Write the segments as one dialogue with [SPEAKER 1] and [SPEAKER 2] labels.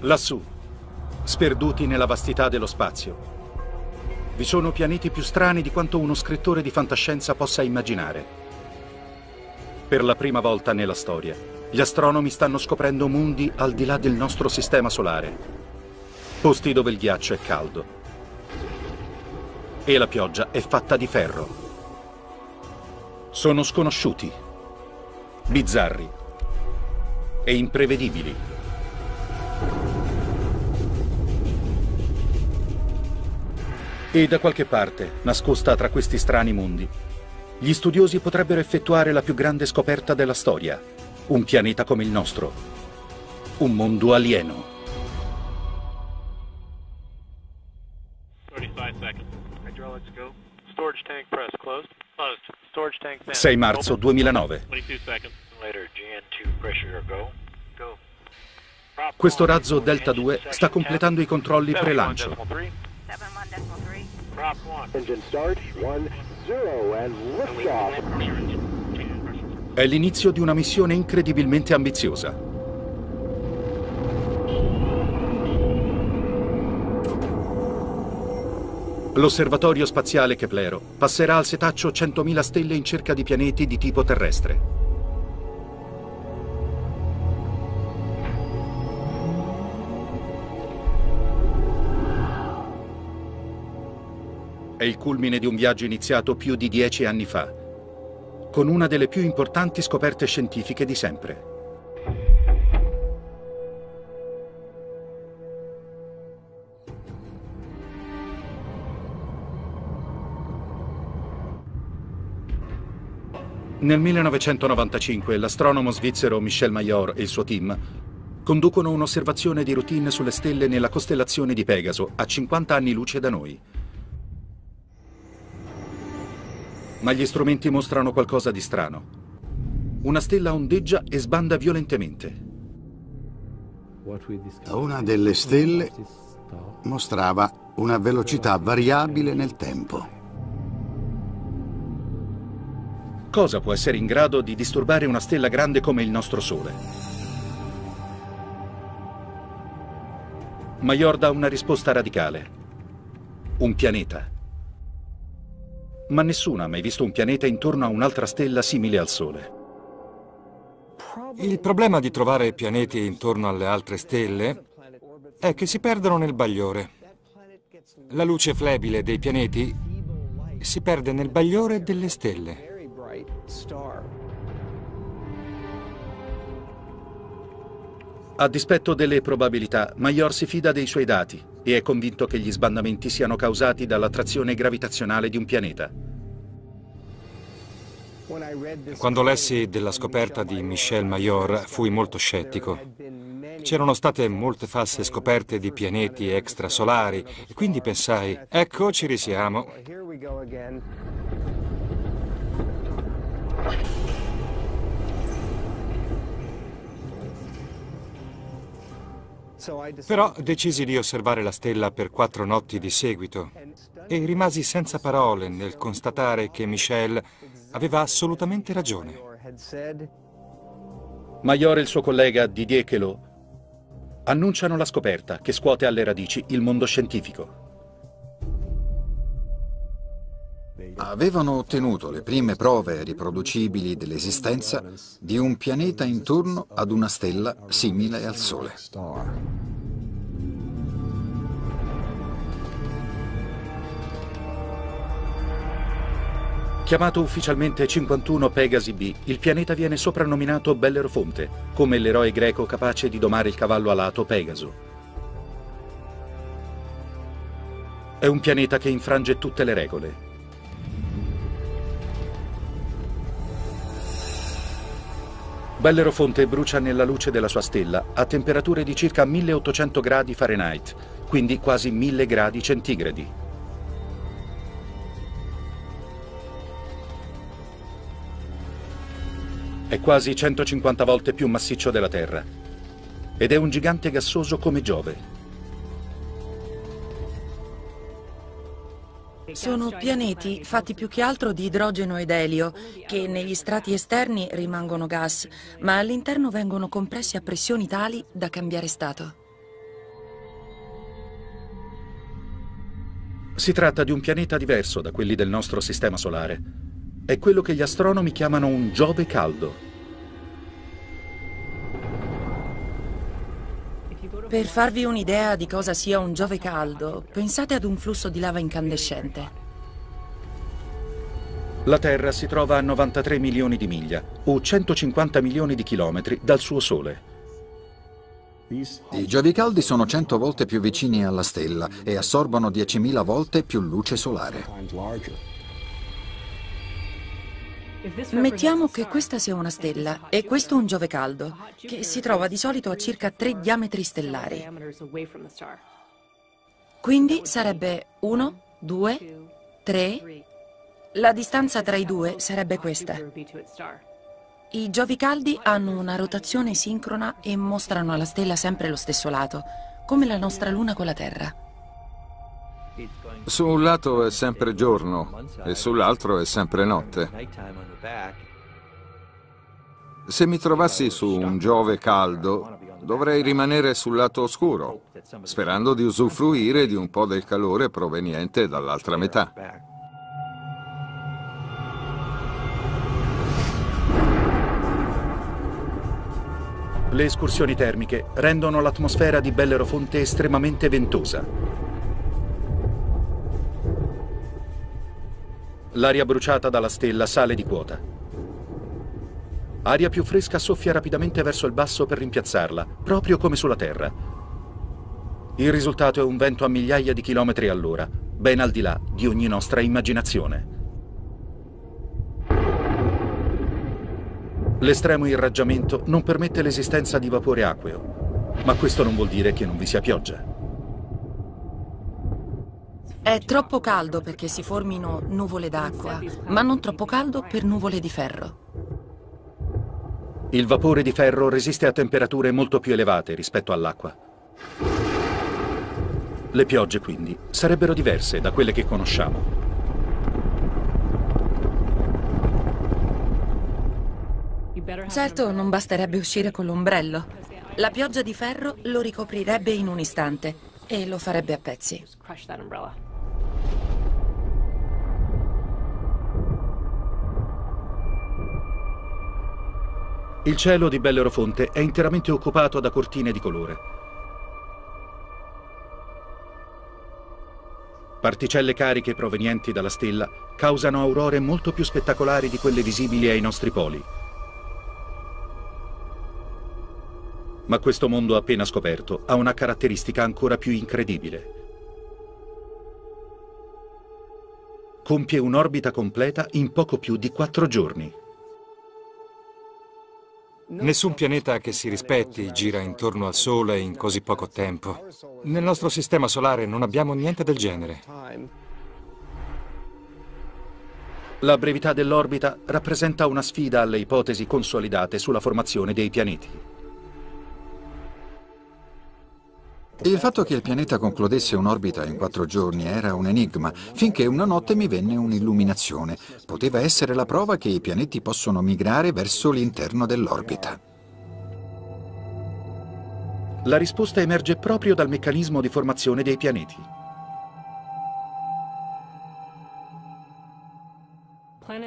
[SPEAKER 1] Lassù, sperduti nella vastità dello spazio, vi sono pianeti più strani di quanto uno scrittore di fantascienza possa immaginare. Per la prima volta nella storia, gli astronomi stanno scoprendo mondi al di là del nostro sistema solare, posti dove il ghiaccio è caldo e la pioggia è fatta di ferro. Sono sconosciuti, bizzarri e imprevedibili. E da qualche parte, nascosta tra questi strani mondi, gli studiosi potrebbero effettuare la più grande scoperta della storia, un pianeta come il nostro, un mondo alieno. 6 marzo 2009. Questo razzo Delta 2 sta completando i controlli pre-lancio. Engine start, one, zero, and liftoff. È l'inizio di una missione incredibilmente ambiziosa. L'osservatorio spaziale Keplero passerà al setaccio 100.000 stelle in cerca di pianeti di tipo terrestre. È il culmine di un viaggio iniziato più di dieci anni fa, con una delle più importanti scoperte scientifiche di sempre. Nel 1995 l'astronomo svizzero Michel Mayor e il suo team conducono un'osservazione di routine sulle stelle nella costellazione di Pegaso, a 50 anni luce da noi. Ma gli strumenti mostrano qualcosa di strano. Una stella ondeggia e sbanda violentemente.
[SPEAKER 2] Una delle stelle mostrava una velocità variabile nel tempo.
[SPEAKER 1] Cosa può essere in grado di disturbare una stella grande come il nostro Sole? Major dà una risposta radicale. Un pianeta ma nessuno ha mai visto un pianeta intorno a un'altra stella simile al Sole.
[SPEAKER 3] Il problema di trovare pianeti intorno alle altre stelle è che si perdono nel bagliore. La luce flebile dei pianeti si perde nel bagliore delle stelle.
[SPEAKER 1] A dispetto delle probabilità, Major si fida dei suoi dati e è convinto che gli sbandamenti siano causati dall'attrazione gravitazionale di un pianeta.
[SPEAKER 3] Quando lessi della scoperta di Michel Major fui molto scettico. C'erano state molte false scoperte di pianeti extrasolari e quindi pensai, ecco ci risiamo. Però decisi di osservare la stella per quattro notti di seguito e rimasi senza parole nel constatare che Michel aveva assolutamente ragione.
[SPEAKER 1] Major e il suo collega Didier Queloz annunciano la scoperta che scuote alle radici il mondo scientifico.
[SPEAKER 2] Avevano ottenuto le prime prove riproducibili dell'esistenza di un pianeta intorno ad una stella simile al Sole.
[SPEAKER 1] Chiamato ufficialmente 51 Pegasi B, il pianeta viene soprannominato Bellerofonte, come l'eroe greco capace di domare il cavallo alato Pegaso. È un pianeta che infrange tutte le regole, Bellerofonte brucia nella luce della sua stella a temperature di circa 1800 gradi Fahrenheit, quindi quasi 1000 gradi centigradi. È quasi 150 volte più massiccio della Terra ed è un gigante gassoso come Giove.
[SPEAKER 4] Sono pianeti fatti più che altro di idrogeno ed elio, che negli strati esterni rimangono gas, ma all'interno vengono compressi a pressioni tali da cambiare stato.
[SPEAKER 1] Si tratta di un pianeta diverso da quelli del nostro sistema solare. È quello che gli astronomi chiamano un Giove caldo.
[SPEAKER 4] Per farvi un'idea di cosa sia un Giove caldo, pensate ad un flusso di lava incandescente.
[SPEAKER 1] La Terra si trova a 93 milioni di miglia, o 150 milioni di chilometri, dal suo Sole.
[SPEAKER 2] I Giovi caldi sono 100 volte più vicini alla stella e assorbono 10.000 volte più luce solare.
[SPEAKER 4] Mettiamo che questa sia una stella e questo un Giove caldo, che si trova di solito a circa tre diametri stellari. Quindi sarebbe 1, 2, 3. La distanza tra i due sarebbe questa. I Giovi caldi hanno una rotazione sincrona e mostrano alla stella sempre lo stesso lato, come la nostra Luna con la Terra.
[SPEAKER 5] Su un lato è sempre giorno e sull'altro è sempre notte. Se mi trovassi su un Giove caldo, dovrei rimanere sul lato oscuro, sperando di usufruire di un po' del calore proveniente dall'altra metà.
[SPEAKER 1] Le escursioni termiche rendono l'atmosfera di Bellerofonte estremamente ventosa. L'aria bruciata dalla stella sale di quota. Aria più fresca soffia rapidamente verso il basso per rimpiazzarla, proprio come sulla Terra. Il risultato è un vento a migliaia di chilometri all'ora, ben al di là di ogni nostra immaginazione. L'estremo irraggiamento non permette l'esistenza di vapore acqueo, ma questo non vuol dire che non vi sia pioggia.
[SPEAKER 4] È troppo caldo perché si formino nuvole d'acqua, ma non troppo caldo per nuvole di ferro.
[SPEAKER 1] Il vapore di ferro resiste a temperature molto più elevate rispetto all'acqua. Le piogge, quindi, sarebbero diverse da quelle che conosciamo.
[SPEAKER 4] Certo, non basterebbe uscire con l'ombrello. La pioggia di ferro lo ricoprirebbe in un istante e lo farebbe a pezzi.
[SPEAKER 1] Il cielo di Bellerofonte è interamente occupato da cortine di colore. Particelle cariche provenienti dalla stella causano aurore molto più spettacolari di quelle visibili ai nostri poli. Ma questo mondo appena scoperto ha una caratteristica ancora più incredibile. Compie un'orbita completa in poco più di quattro giorni.
[SPEAKER 3] Nessun pianeta che si rispetti gira intorno al Sole in così poco tempo. Nel nostro sistema solare non abbiamo niente del genere.
[SPEAKER 1] La brevità dell'orbita rappresenta una sfida alle ipotesi consolidate sulla formazione dei pianeti.
[SPEAKER 2] Il fatto che il pianeta concludesse un'orbita in quattro giorni era un enigma, finché una notte mi venne un'illuminazione. Poteva essere la prova che i pianeti possono migrare verso l'interno dell'orbita.
[SPEAKER 1] La risposta emerge proprio dal meccanismo di formazione dei pianeti.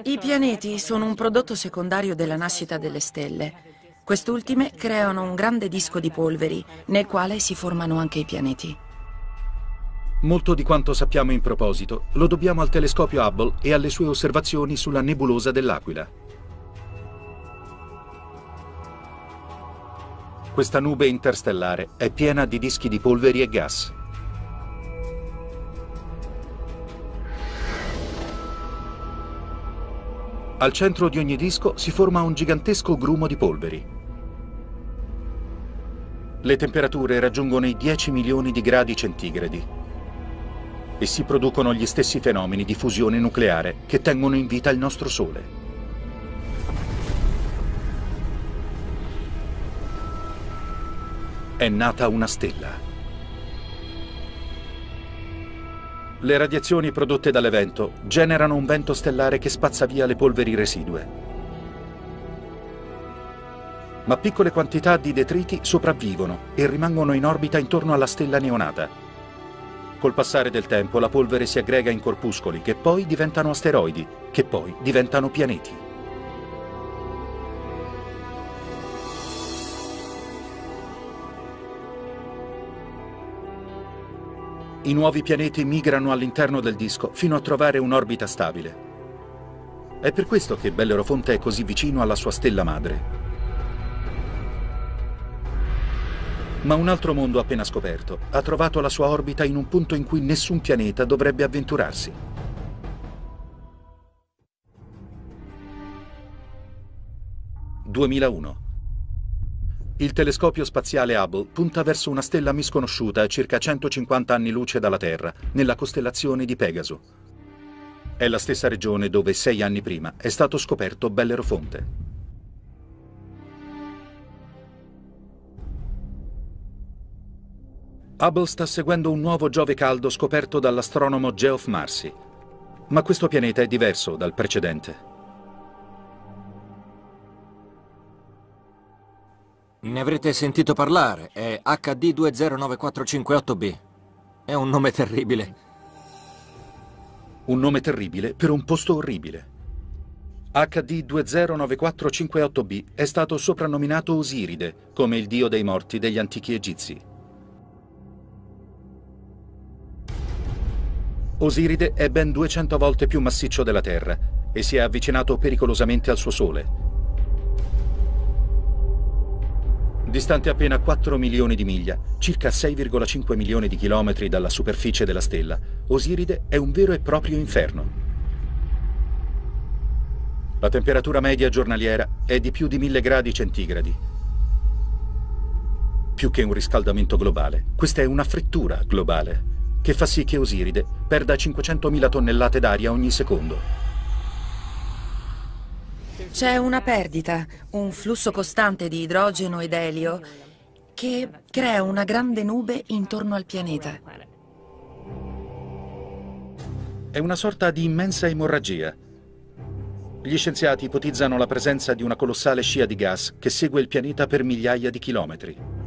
[SPEAKER 4] I pianeti sono un prodotto secondario della nascita delle stelle. Quest'ultime creano un grande disco di polveri, nel quale si formano anche i pianeti.
[SPEAKER 1] Molto di quanto sappiamo in proposito lo dobbiamo al telescopio Hubble e alle sue osservazioni sulla nebulosa dell'Aquila. Questa nube interstellare è piena di dischi di polveri e gas. Al centro di ogni disco si forma un gigantesco grumo di polveri. Le temperature raggiungono i 10 milioni di gradi centigradi e si producono gli stessi fenomeni di fusione nucleare che tengono in vita il nostro Sole. È nata una stella. Le radiazioni prodotte dall'evento generano un vento stellare che spazza via le polveri residue ma piccole quantità di detriti sopravvivono e rimangono in orbita intorno alla stella neonata. Col passare del tempo la polvere si aggrega in corpuscoli che poi diventano asteroidi, che poi diventano pianeti. I nuovi pianeti migrano all'interno del disco fino a trovare un'orbita stabile. È per questo che Bellerofonte è così vicino alla sua stella madre. Ma un altro mondo appena scoperto ha trovato la sua orbita in un punto in cui nessun pianeta dovrebbe avventurarsi. «2001. Il telescopio spaziale Hubble punta verso una stella misconosciuta a circa 150 anni luce dalla Terra, nella costellazione di Pegaso. È la stessa regione dove sei anni prima è stato scoperto Bellerofonte. Hubble sta seguendo un nuovo Giove caldo scoperto dall'astronomo Geoff Marcy. Ma questo pianeta è diverso dal precedente.
[SPEAKER 6] Ne avrete sentito parlare, è HD 209458b. È un nome terribile.
[SPEAKER 1] Un nome terribile per un posto orribile. HD 209458b è stato soprannominato Osiride, come il dio dei morti degli antichi egizi. Osiride è ben 200 volte più massiccio della Terra e si è avvicinato pericolosamente al suo Sole. Distante appena 4 milioni di miglia, circa 6,5 milioni di chilometri dalla superficie della stella, Osiride è un vero e proprio inferno. La temperatura media giornaliera è di più di 1000 gradi centigradi. Più che un riscaldamento globale, questa è una frittura globale che fa sì che Osiride perda 500.000 tonnellate d'aria ogni secondo.
[SPEAKER 4] C'è una perdita, un flusso costante di idrogeno ed elio che crea una grande nube intorno al pianeta.
[SPEAKER 1] È una sorta di immensa emorragia. Gli scienziati ipotizzano la presenza di una colossale scia di gas che segue il pianeta per migliaia di chilometri.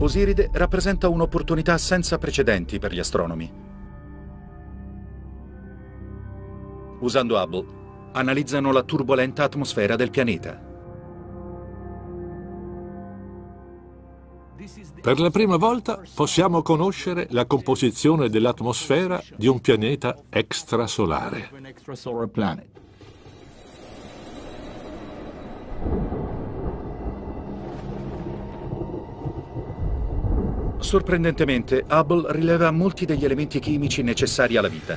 [SPEAKER 1] Osiride rappresenta un'opportunità senza precedenti per gli astronomi. Usando Hubble, analizzano la turbolenta atmosfera del pianeta.
[SPEAKER 7] Per la prima volta possiamo conoscere la composizione dell'atmosfera di un pianeta extrasolare.
[SPEAKER 1] Sorprendentemente, Hubble rileva molti degli elementi chimici necessari alla vita.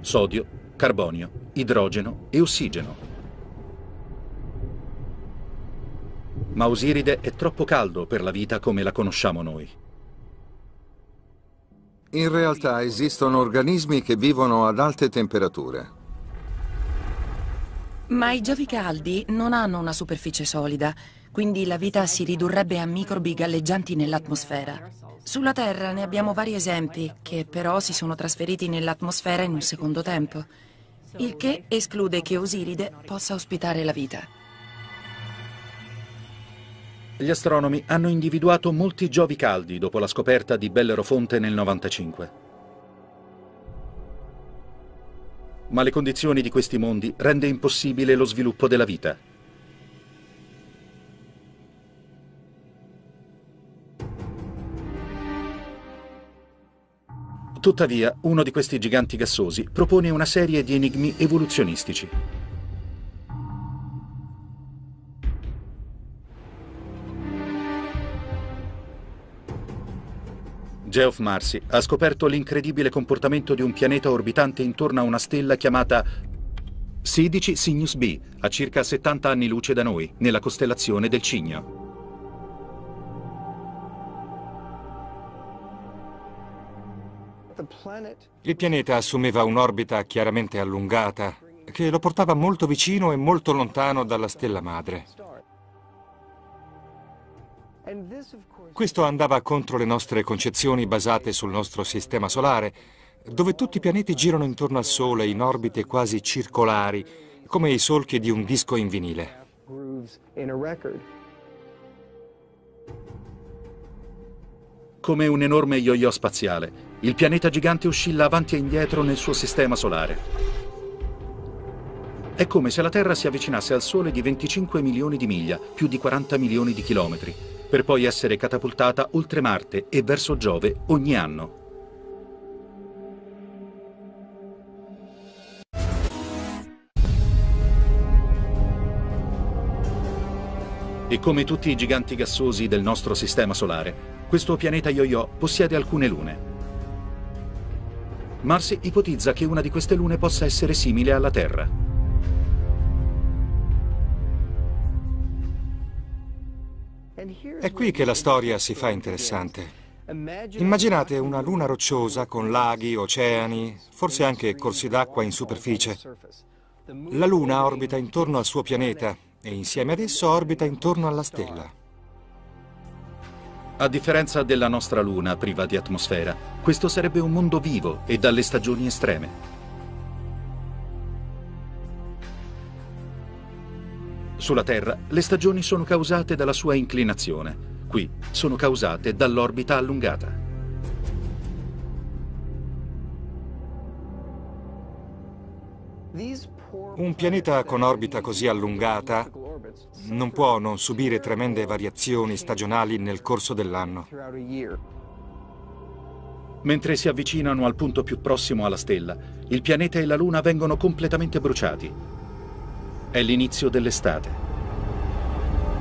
[SPEAKER 1] Sodio, carbonio, idrogeno e ossigeno. Ma Osiride è troppo caldo per la vita come la conosciamo noi.
[SPEAKER 5] In realtà esistono organismi che vivono ad alte temperature.
[SPEAKER 4] Ma i giovi caldi non hanno una superficie solida quindi la vita si ridurrebbe a microbi galleggianti nell'atmosfera. Sulla Terra ne abbiamo vari esempi, che però si sono trasferiti nell'atmosfera in un secondo tempo, il che esclude che Osiride possa ospitare la vita.
[SPEAKER 1] Gli astronomi hanno individuato molti Giovi caldi dopo la scoperta di Bellerofonte nel 95. Ma le condizioni di questi mondi rende impossibile lo sviluppo della vita. Tuttavia, uno di questi giganti gassosi propone una serie di enigmi evoluzionistici. Geoff Marcy ha scoperto l'incredibile comportamento di un pianeta orbitante intorno a una stella chiamata 16 Cygnus B, a circa 70 anni luce da noi, nella costellazione del Cigno.
[SPEAKER 3] Il pianeta assumeva un'orbita chiaramente allungata che lo portava molto vicino e molto lontano dalla stella madre. Questo andava contro le nostre concezioni basate sul nostro sistema solare, dove tutti i pianeti girano intorno al Sole in orbite quasi circolari, come i solchi di un disco in vinile.
[SPEAKER 1] Come un enorme yo-yo spaziale, il pianeta gigante oscilla avanti e indietro nel suo sistema solare. È come se la Terra si avvicinasse al Sole di 25 milioni di miglia, più di 40 milioni di chilometri, per poi essere catapultata oltre Marte e verso Giove ogni anno. E come tutti i giganti gassosi del nostro sistema solare, questo pianeta yo-yo possiede alcune lune. Mars ipotizza che una di queste lune possa essere simile alla Terra.
[SPEAKER 3] È qui che la storia si fa interessante. Immaginate una luna rocciosa con laghi, oceani, forse anche corsi d'acqua in superficie. La luna orbita intorno al suo pianeta e insieme ad esso orbita intorno alla stella.
[SPEAKER 1] A differenza della nostra luna priva di atmosfera, questo sarebbe un mondo vivo e dalle stagioni estreme. Sulla Terra le stagioni sono causate dalla sua inclinazione. Qui sono causate dall'orbita allungata.
[SPEAKER 3] Un pianeta con orbita così allungata non può non subire tremende variazioni stagionali nel corso dell'anno.
[SPEAKER 1] Mentre si avvicinano al punto più prossimo alla stella, il pianeta e la Luna vengono completamente bruciati è l'inizio dell'estate.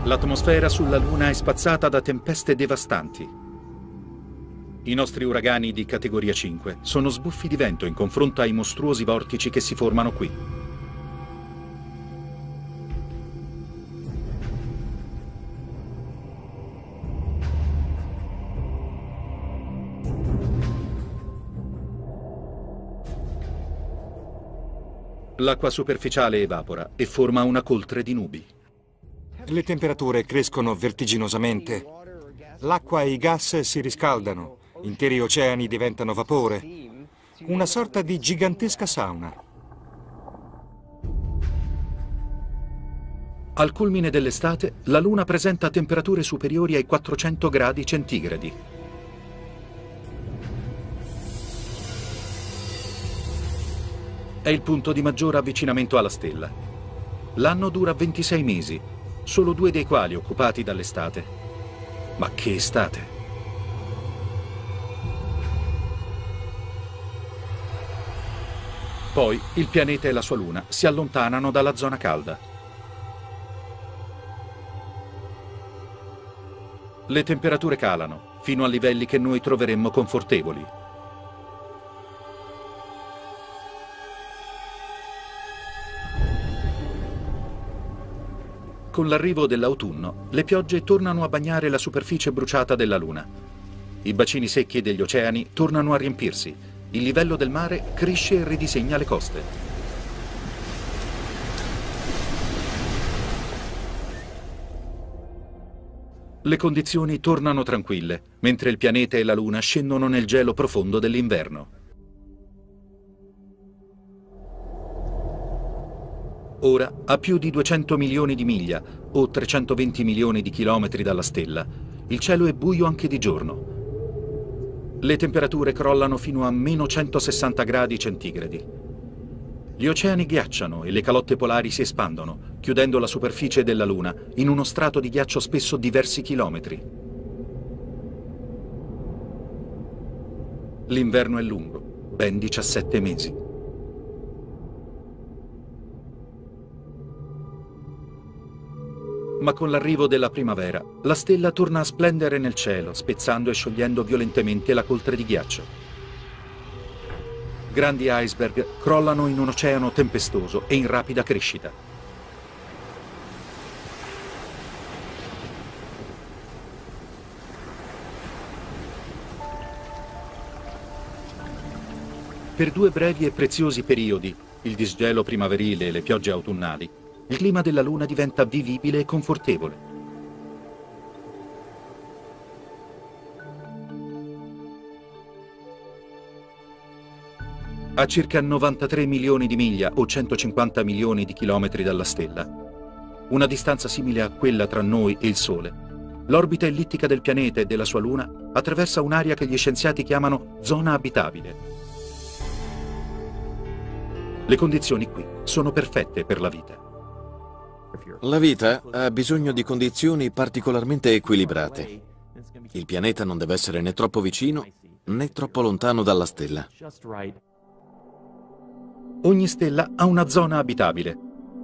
[SPEAKER 1] L'atmosfera sulla Luna è spazzata da tempeste devastanti. I nostri uragani di categoria 5 sono sbuffi di vento in confronto ai mostruosi vortici che si formano qui. L'acqua superficiale evapora e forma una coltre di nubi.
[SPEAKER 3] Le temperature crescono vertiginosamente. L'acqua e i gas si riscaldano, interi oceani diventano vapore. Una sorta di gigantesca sauna.
[SPEAKER 1] Al culmine dell'estate, la Luna presenta temperature superiori ai 400 gradi centigradi. È il punto di maggior avvicinamento alla stella. L'anno dura 26 mesi, solo due dei quali occupati dall'estate. Ma che estate! Poi il pianeta e la sua luna si allontanano dalla zona calda. Le temperature calano fino a livelli che noi troveremmo confortevoli. Con l'arrivo dell'autunno, le piogge tornano a bagnare la superficie bruciata della Luna. I bacini secchi degli oceani tornano a riempirsi. Il livello del mare cresce e ridisegna le coste. Le condizioni tornano tranquille, mentre il pianeta e la Luna scendono nel gelo profondo dell'inverno. Ora, a più di 200 milioni di miglia o 320 milioni di chilometri dalla stella, il cielo è buio anche di giorno. Le temperature crollano fino a meno 160 gradi centigradi. Gli oceani ghiacciano e le calotte polari si espandono, chiudendo la superficie della Luna in uno strato di ghiaccio spesso diversi chilometri. L'inverno è lungo, ben 17 mesi. Ma con l'arrivo della primavera, la stella torna a splendere nel cielo, spezzando e sciogliendo violentemente la coltre di ghiaccio. Grandi iceberg crollano in un oceano tempestoso e in rapida crescita. Per due brevi e preziosi periodi, il disgelo primaverile e le piogge autunnali, il clima della Luna diventa vivibile e confortevole. a circa 93 milioni di miglia o 150 milioni di chilometri dalla stella, una distanza simile a quella tra noi e il Sole. L'orbita ellittica del pianeta e della sua luna attraversa un'area che gli scienziati chiamano zona abitabile. Le condizioni qui sono perfette per la vita.
[SPEAKER 8] La vita ha bisogno di condizioni particolarmente equilibrate. Il pianeta non deve essere né troppo vicino né troppo lontano dalla stella.
[SPEAKER 1] Ogni stella ha una zona abitabile,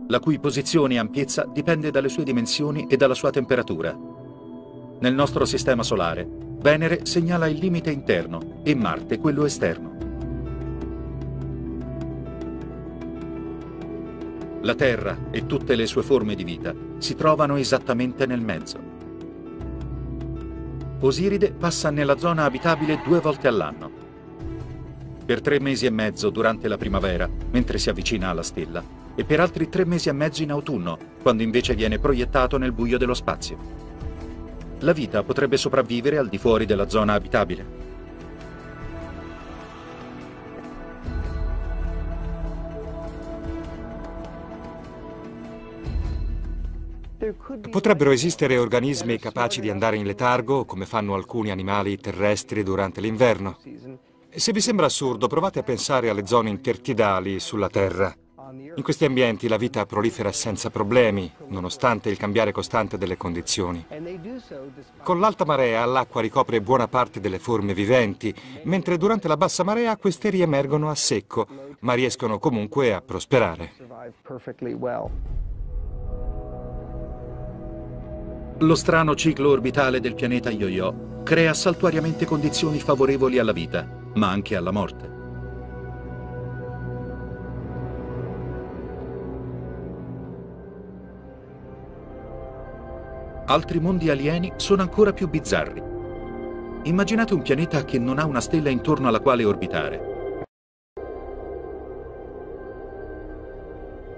[SPEAKER 1] la cui posizione e ampiezza dipende dalle sue dimensioni e dalla sua temperatura. Nel nostro sistema solare, Venere segnala il limite interno e Marte quello esterno. La Terra e tutte le sue forme di vita si trovano esattamente nel mezzo. Osiride passa nella zona abitabile due volte all'anno. Per tre mesi e mezzo durante la primavera, mentre si avvicina alla stella, e per altri tre mesi e mezzo in autunno, quando invece viene proiettato nel buio dello spazio. La vita potrebbe sopravvivere al di fuori della zona abitabile.
[SPEAKER 3] Potrebbero esistere organismi capaci di andare in letargo, come fanno alcuni animali terrestri durante l'inverno. Se vi sembra assurdo, provate a pensare alle zone intertidali sulla Terra. In questi ambienti la vita prolifera senza problemi, nonostante il cambiare costante delle condizioni. Con l'alta marea l'acqua ricopre buona parte delle forme viventi, mentre durante la bassa marea queste riemergono a secco, ma riescono comunque a prosperare.
[SPEAKER 1] Lo strano ciclo orbitale del pianeta Yo-Yo crea saltuariamente condizioni favorevoli alla vita, ma anche alla morte. Altri mondi alieni sono ancora più bizzarri. Immaginate un pianeta che non ha una stella intorno alla quale orbitare.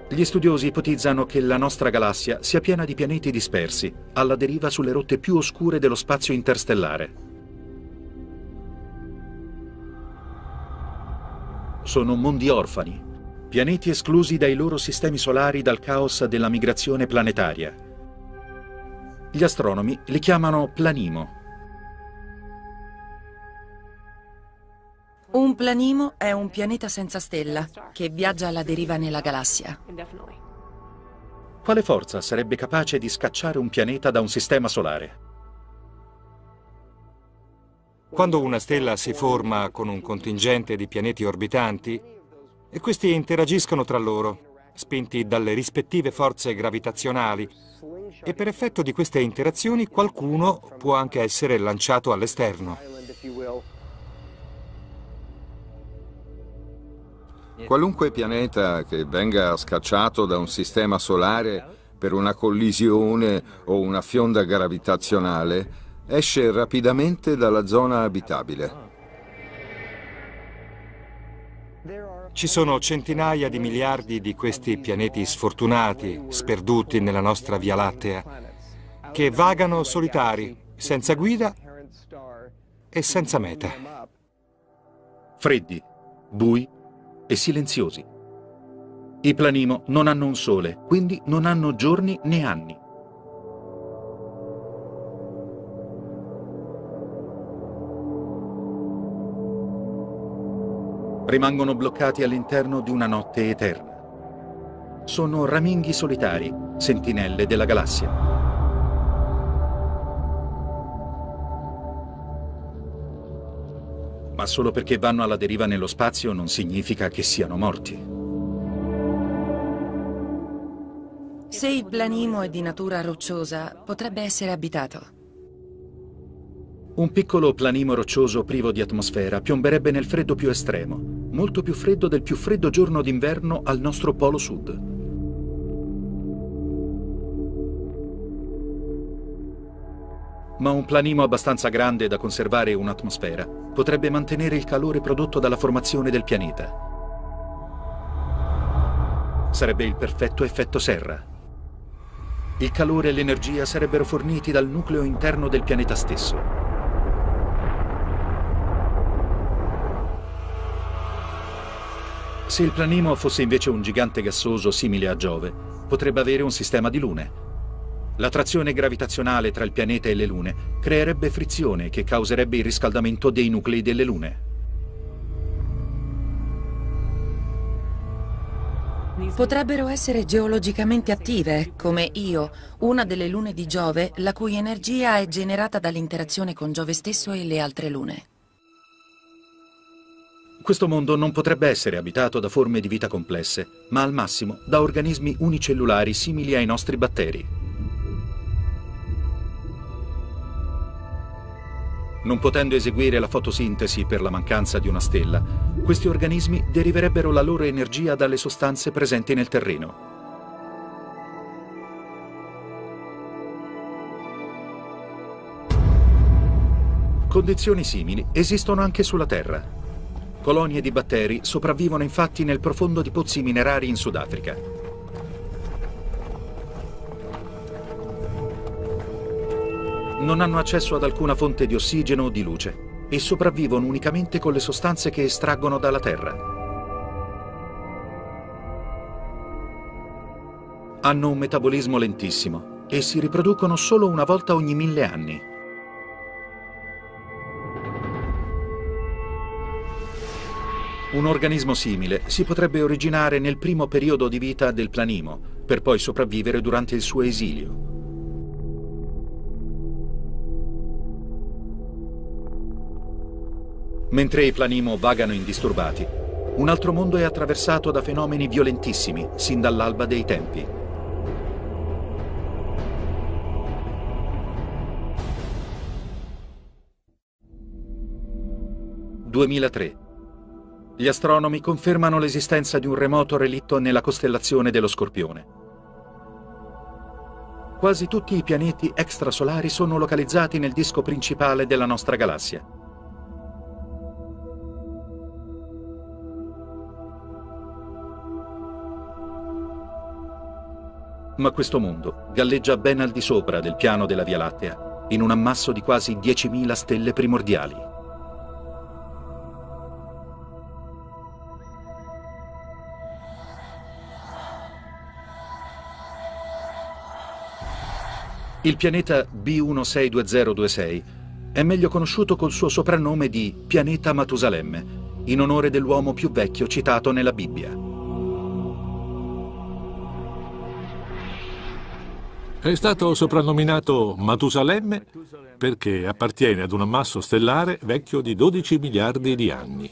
[SPEAKER 1] Gli studiosi ipotizzano che la nostra galassia sia piena di pianeti dispersi, alla deriva sulle rotte più oscure dello spazio interstellare. Sono mondi orfani, pianeti esclusi dai loro sistemi solari dal caos della migrazione planetaria. Gli astronomi li chiamano planimo.
[SPEAKER 4] Un planimo è un pianeta senza stella che viaggia alla deriva nella galassia.
[SPEAKER 1] Quale forza sarebbe capace di scacciare un pianeta da un sistema solare?
[SPEAKER 3] Quando una stella si forma con un contingente di pianeti orbitanti, e questi interagiscono tra loro, spinti dalle rispettive forze gravitazionali, e per effetto di queste interazioni qualcuno può anche essere lanciato all'esterno.
[SPEAKER 5] Qualunque pianeta che venga scacciato da un sistema solare per una collisione o una fionda gravitazionale esce rapidamente dalla zona abitabile.
[SPEAKER 3] Ci sono centinaia di miliardi di questi pianeti sfortunati, sperduti nella nostra Via Lattea, che vagano solitari, senza guida e senza meta.
[SPEAKER 1] Freddi, bui e silenziosi. I planimo non hanno un sole, quindi non hanno giorni né anni. Rimangono bloccati all'interno di una notte eterna. Sono raminghi solitari, sentinelle della galassia. Ma solo perché vanno alla deriva nello spazio non significa che siano morti.
[SPEAKER 4] Se il planimo è di natura rocciosa, potrebbe essere abitato.
[SPEAKER 1] Un piccolo planimo roccioso privo di atmosfera piomberebbe nel freddo più estremo, molto più freddo del più freddo giorno d'inverno al nostro polo sud. Ma un planimo abbastanza grande da conservare un'atmosfera potrebbe mantenere il calore prodotto dalla formazione del pianeta. Sarebbe il perfetto effetto serra. Il calore e l'energia sarebbero forniti dal nucleo interno del pianeta stesso. Se il planimo fosse invece un gigante gassoso simile a Giove, potrebbe avere un sistema di lune. L'attrazione gravitazionale tra il pianeta e le lune creerebbe frizione che causerebbe il riscaldamento dei nuclei delle lune.
[SPEAKER 4] Potrebbero essere geologicamente attive, come Io, una delle lune di Giove, la cui energia è generata dall'interazione con Giove stesso e le altre lune.
[SPEAKER 1] Questo mondo non potrebbe essere abitato da forme di vita complesse, ma al massimo da organismi unicellulari simili ai nostri batteri. Non potendo eseguire la fotosintesi per la mancanza di una stella, questi organismi deriverebbero la loro energia dalle sostanze presenti nel terreno. Condizioni simili esistono anche sulla Terra. Colonie di batteri sopravvivono infatti nel profondo di pozzi minerari in Sudafrica. Non hanno accesso ad alcuna fonte di ossigeno o di luce e sopravvivono unicamente con le sostanze che estraggono dalla terra. Hanno un metabolismo lentissimo e si riproducono solo una volta ogni mille anni. Un organismo simile si potrebbe originare nel primo periodo di vita del planimo, per poi sopravvivere durante il suo esilio. Mentre i Planimo vagano indisturbati, un altro mondo è attraversato da fenomeni violentissimi sin dall'alba dei tempi. «2003. Gli astronomi confermano l'esistenza di un remoto relitto nella costellazione dello Scorpione. Quasi tutti i pianeti extrasolari sono localizzati nel disco principale della nostra galassia. Ma questo mondo galleggia ben al di sopra del piano della Via Lattea, in un ammasso di quasi 10.000 stelle primordiali. Il pianeta B162026 è meglio conosciuto col suo soprannome di pianeta Matusalemme, in onore dell'uomo più vecchio citato nella Bibbia.
[SPEAKER 7] È stato soprannominato Matusalemme perché appartiene ad un ammasso stellare vecchio di 12 miliardi di anni.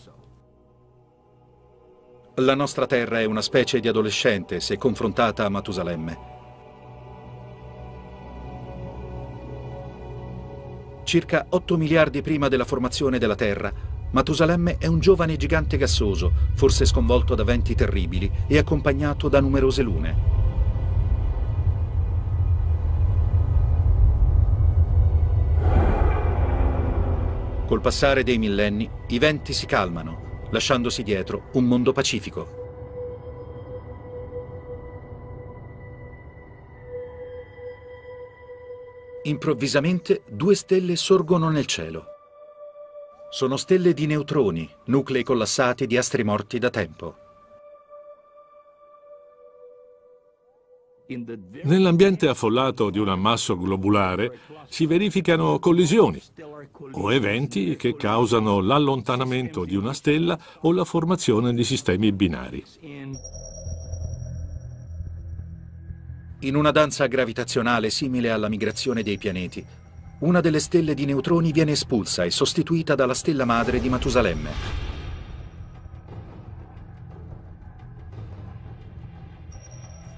[SPEAKER 1] La nostra Terra è una specie di adolescente se confrontata a Matusalemme. Circa 8 miliardi prima della formazione della Terra, Matusalemme è un giovane gigante gassoso, forse sconvolto da venti terribili e accompagnato da numerose lune. Col passare dei millenni, i venti si calmano, lasciandosi dietro un mondo pacifico. Improvvisamente due stelle sorgono nel cielo. Sono stelle di neutroni, nuclei collassati di astri morti da tempo.
[SPEAKER 7] Nell'ambiente affollato di un ammasso globulare si verificano collisioni o eventi che causano l'allontanamento di una stella o la formazione di sistemi binari.
[SPEAKER 1] In una danza gravitazionale simile alla migrazione dei pianeti, una delle stelle di neutroni viene espulsa e sostituita dalla stella madre di Matusalemme.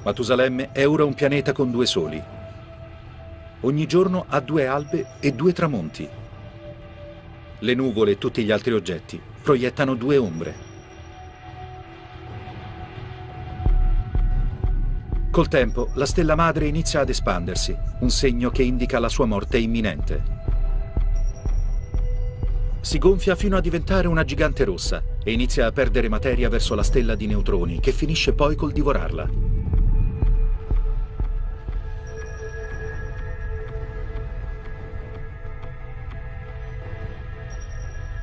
[SPEAKER 1] Matusalemme è ora un pianeta con due soli. Ogni giorno ha due albe e due tramonti. Le nuvole e tutti gli altri oggetti proiettano due ombre. Col tempo la stella madre inizia ad espandersi, un segno che indica la sua morte imminente. Si gonfia fino a diventare una gigante rossa e inizia a perdere materia verso la stella di neutroni che finisce poi col divorarla.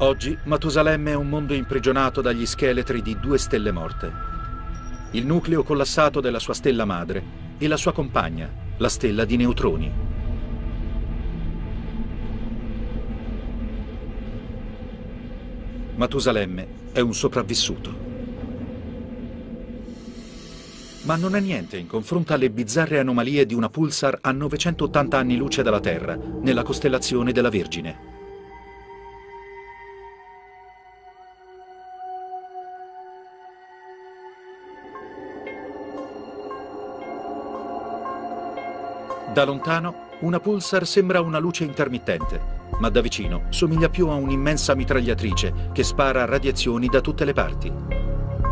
[SPEAKER 1] Oggi Matusalemme è un mondo imprigionato dagli scheletri di due stelle morte. Il nucleo collassato della sua stella madre e la sua compagna, la stella di neutroni. Matusalemme è un sopravvissuto. Ma non è niente in confronto alle bizzarre anomalie di una pulsar a 980 anni luce dalla Terra, nella costellazione della Vergine. Da lontano una pulsar sembra una luce intermittente, ma da vicino somiglia più a un'immensa mitragliatrice che spara radiazioni da tutte le parti.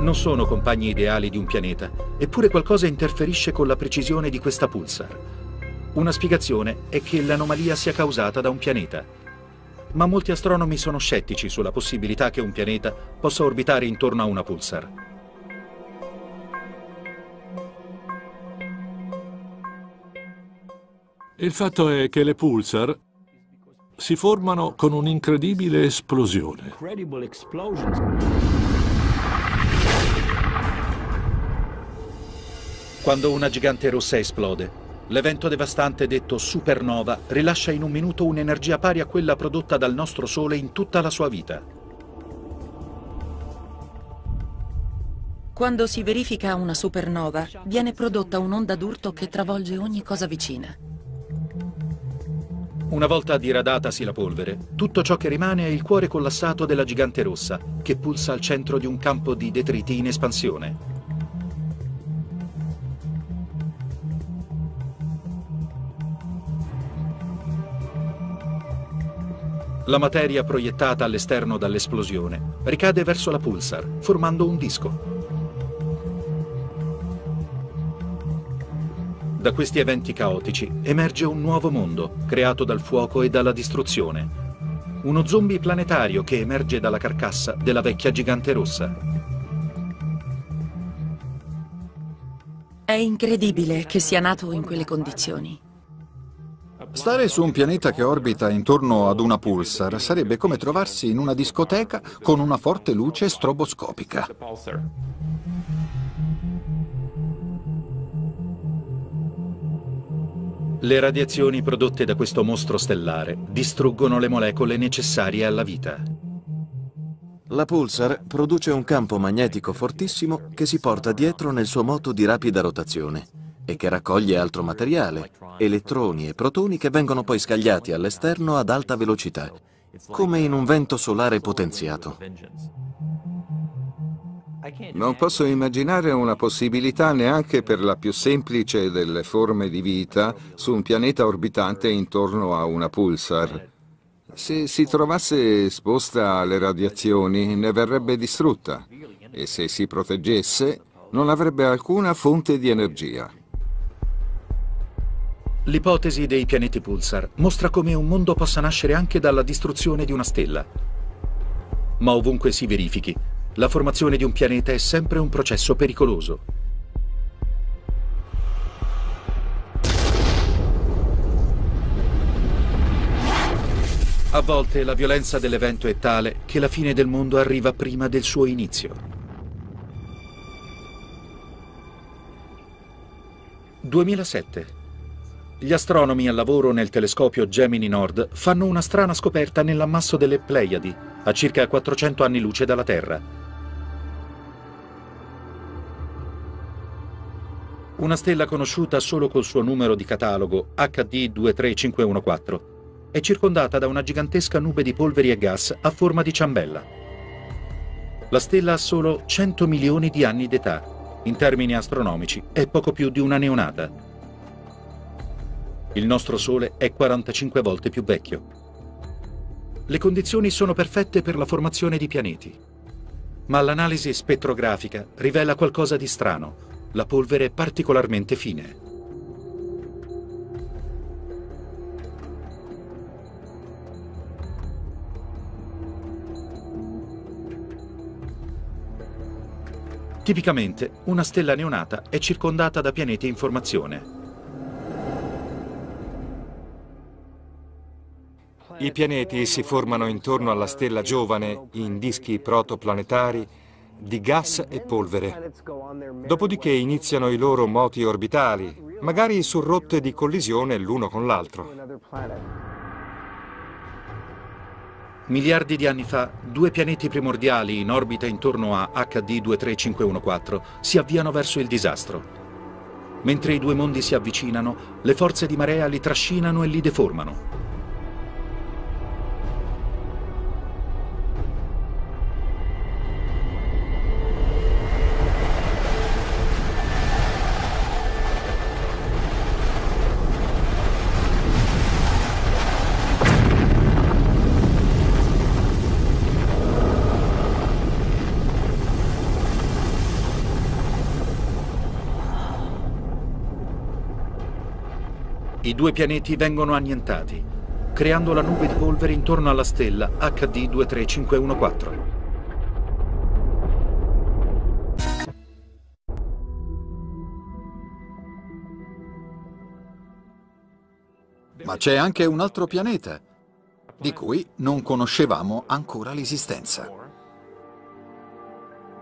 [SPEAKER 1] Non sono compagni ideali di un pianeta, eppure qualcosa interferisce con la precisione di questa pulsar. Una spiegazione è che l'anomalia sia causata da un pianeta. Ma molti astronomi sono scettici sulla possibilità che un pianeta possa orbitare intorno a una pulsar.
[SPEAKER 7] Il fatto è che le pulsar si formano con un'incredibile esplosione.
[SPEAKER 1] Quando una gigante rossa esplode, l'evento devastante detto supernova rilascia in un minuto un'energia pari a quella prodotta dal nostro Sole in tutta la sua vita.
[SPEAKER 4] Quando si verifica una supernova, viene prodotta un'onda d'urto che travolge ogni cosa vicina.
[SPEAKER 1] Una volta diradatasi la polvere, tutto ciò che rimane è il cuore collassato della gigante rossa, che pulsa al centro di un campo di detriti in espansione. La materia proiettata all'esterno dall'esplosione ricade verso la pulsar, formando un disco. Da questi eventi caotici emerge un nuovo mondo, creato dal fuoco e dalla distruzione. Uno zombie planetario che emerge dalla carcassa della vecchia gigante rossa.
[SPEAKER 4] È incredibile che sia nato in quelle condizioni.
[SPEAKER 2] Stare su un pianeta che orbita intorno ad una pulsar sarebbe come trovarsi in una discoteca con una forte luce stroboscopica.
[SPEAKER 1] Le radiazioni prodotte da questo mostro stellare distruggono le molecole necessarie alla vita.
[SPEAKER 8] La pulsar produce un campo magnetico fortissimo che si porta dietro nel suo moto di rapida rotazione e che raccoglie altro materiale, elettroni e protoni che vengono poi scagliati all'esterno ad alta velocità, come in un vento solare potenziato.
[SPEAKER 5] Non posso immaginare una possibilità neanche per la più semplice delle forme di vita su un pianeta orbitante intorno a una pulsar. Se si trovasse esposta alle radiazioni ne verrebbe distrutta e se si proteggesse non avrebbe alcuna fonte di energia.
[SPEAKER 1] L'ipotesi dei pianeti pulsar mostra come un mondo possa nascere anche dalla distruzione di una stella. Ma ovunque si verifichi, la formazione di un pianeta è sempre un processo pericoloso. A volte la violenza dell'evento è tale che la fine del mondo arriva prima del suo inizio. 2007. Gli astronomi al lavoro nel telescopio Gemini Nord fanno una strana scoperta nell'ammasso delle Pleiadi, a circa 400 anni luce dalla Terra. Una stella conosciuta solo col suo numero di catalogo HD 23514 è circondata da una gigantesca nube di polveri e gas a forma di ciambella. La stella ha solo 100 milioni di anni d'età. In termini astronomici è poco più di una neonata. Il nostro Sole è 45 volte più vecchio. Le condizioni sono perfette per la formazione di pianeti. Ma l'analisi spettrografica rivela qualcosa di strano la polvere è particolarmente fine. Tipicamente, una stella neonata è circondata da pianeti in formazione.
[SPEAKER 3] I pianeti si formano intorno alla stella giovane in dischi protoplanetari di gas e polvere. Dopodiché iniziano i loro moti orbitali, magari su rotte di collisione l'uno con l'altro.
[SPEAKER 1] Miliardi di anni fa, due pianeti primordiali in orbita intorno a HD 23514 si avviano verso il disastro. Mentre i due mondi si avvicinano, le forze di marea li trascinano e li deformano. I due pianeti vengono annientati, creando la nube di polvere intorno alla stella HD 23514.
[SPEAKER 2] Ma c'è anche un altro pianeta, di cui non conoscevamo ancora l'esistenza.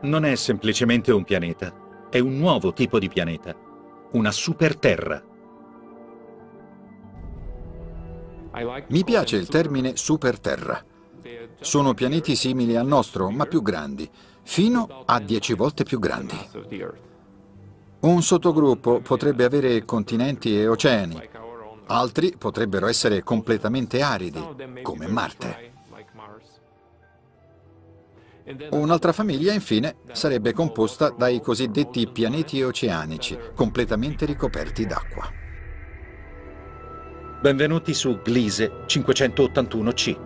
[SPEAKER 1] Non è semplicemente un pianeta, è un nuovo tipo di pianeta, una superterra.
[SPEAKER 2] Mi piace il termine superterra. Sono pianeti simili al nostro, ma più grandi, fino a dieci volte più grandi. Un sottogruppo potrebbe avere continenti e oceani, altri potrebbero essere completamente aridi, come Marte. Un'altra famiglia, infine, sarebbe composta dai cosiddetti pianeti oceanici, completamente ricoperti d'acqua.
[SPEAKER 1] Benvenuti su Gliese 581C.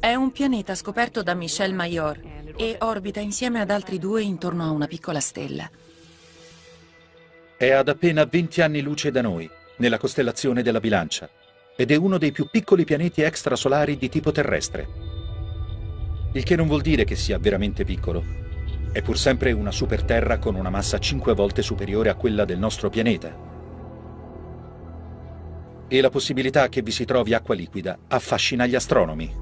[SPEAKER 4] È un pianeta scoperto da Michel Mayor e orbita insieme ad altri due intorno a una piccola stella.
[SPEAKER 1] È ad appena 20 anni luce da noi, nella costellazione della Bilancia ed è uno dei più piccoli pianeti extrasolari di tipo terrestre. Il che non vuol dire che sia veramente piccolo. È pur sempre una superterra con una massa 5 volte superiore a quella del nostro pianeta. E la possibilità che vi si trovi acqua liquida affascina gli astronomi.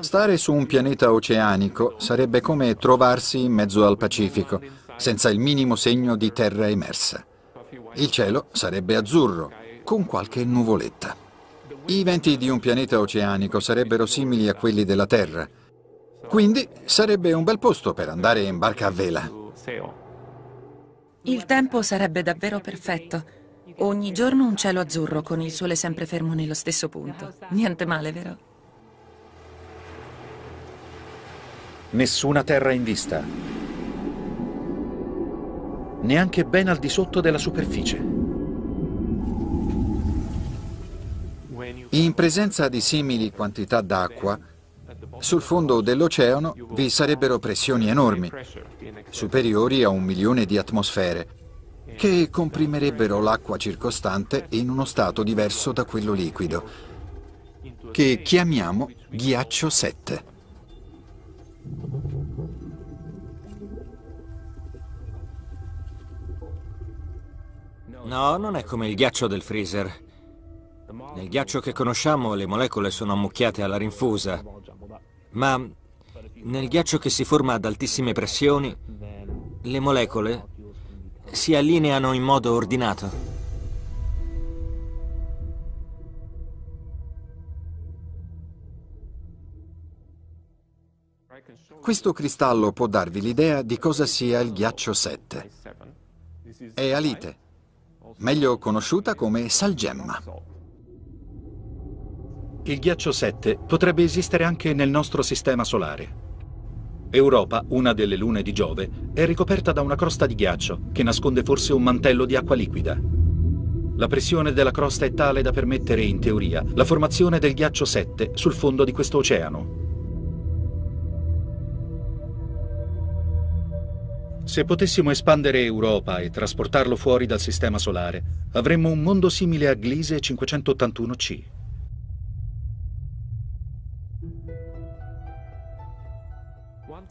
[SPEAKER 2] Stare su un pianeta oceanico sarebbe come trovarsi in mezzo al Pacifico, senza il minimo segno di terra emersa. Il cielo sarebbe azzurro, con qualche nuvoletta. I venti di un pianeta oceanico sarebbero simili a quelli della Terra. Quindi sarebbe un bel posto per andare in barca a vela.
[SPEAKER 4] Il tempo sarebbe davvero perfetto. Ogni giorno un cielo azzurro con il sole sempre fermo nello stesso punto. Niente male, vero?
[SPEAKER 1] Nessuna terra in vista. Neanche ben al di sotto della superficie.
[SPEAKER 2] In presenza di simili quantità d'acqua, sul fondo dell'oceano vi sarebbero pressioni enormi, superiori a un milione di atmosfere, che comprimerebbero l'acqua circostante in uno stato diverso da quello liquido, che chiamiamo ghiaccio 7.
[SPEAKER 6] No, non è come il ghiaccio del freezer. Nel ghiaccio che conosciamo le molecole sono ammucchiate alla rinfusa, ma nel ghiaccio che si forma ad altissime pressioni, le molecole si allineano in modo ordinato.
[SPEAKER 2] Questo cristallo può darvi l'idea di cosa sia il ghiaccio 7. È alite, meglio conosciuta come salgemma.
[SPEAKER 1] Il ghiaccio 7 potrebbe esistere anche nel nostro sistema solare. Europa, una delle lune di Giove, è ricoperta da una crosta di ghiaccio che nasconde forse un mantello di acqua liquida. La pressione della crosta è tale da permettere, in teoria, la formazione del ghiaccio 7 sul fondo di questo oceano. Se potessimo espandere Europa e trasportarlo fuori dal Sistema Solare, avremmo un mondo simile a Gliese 581c.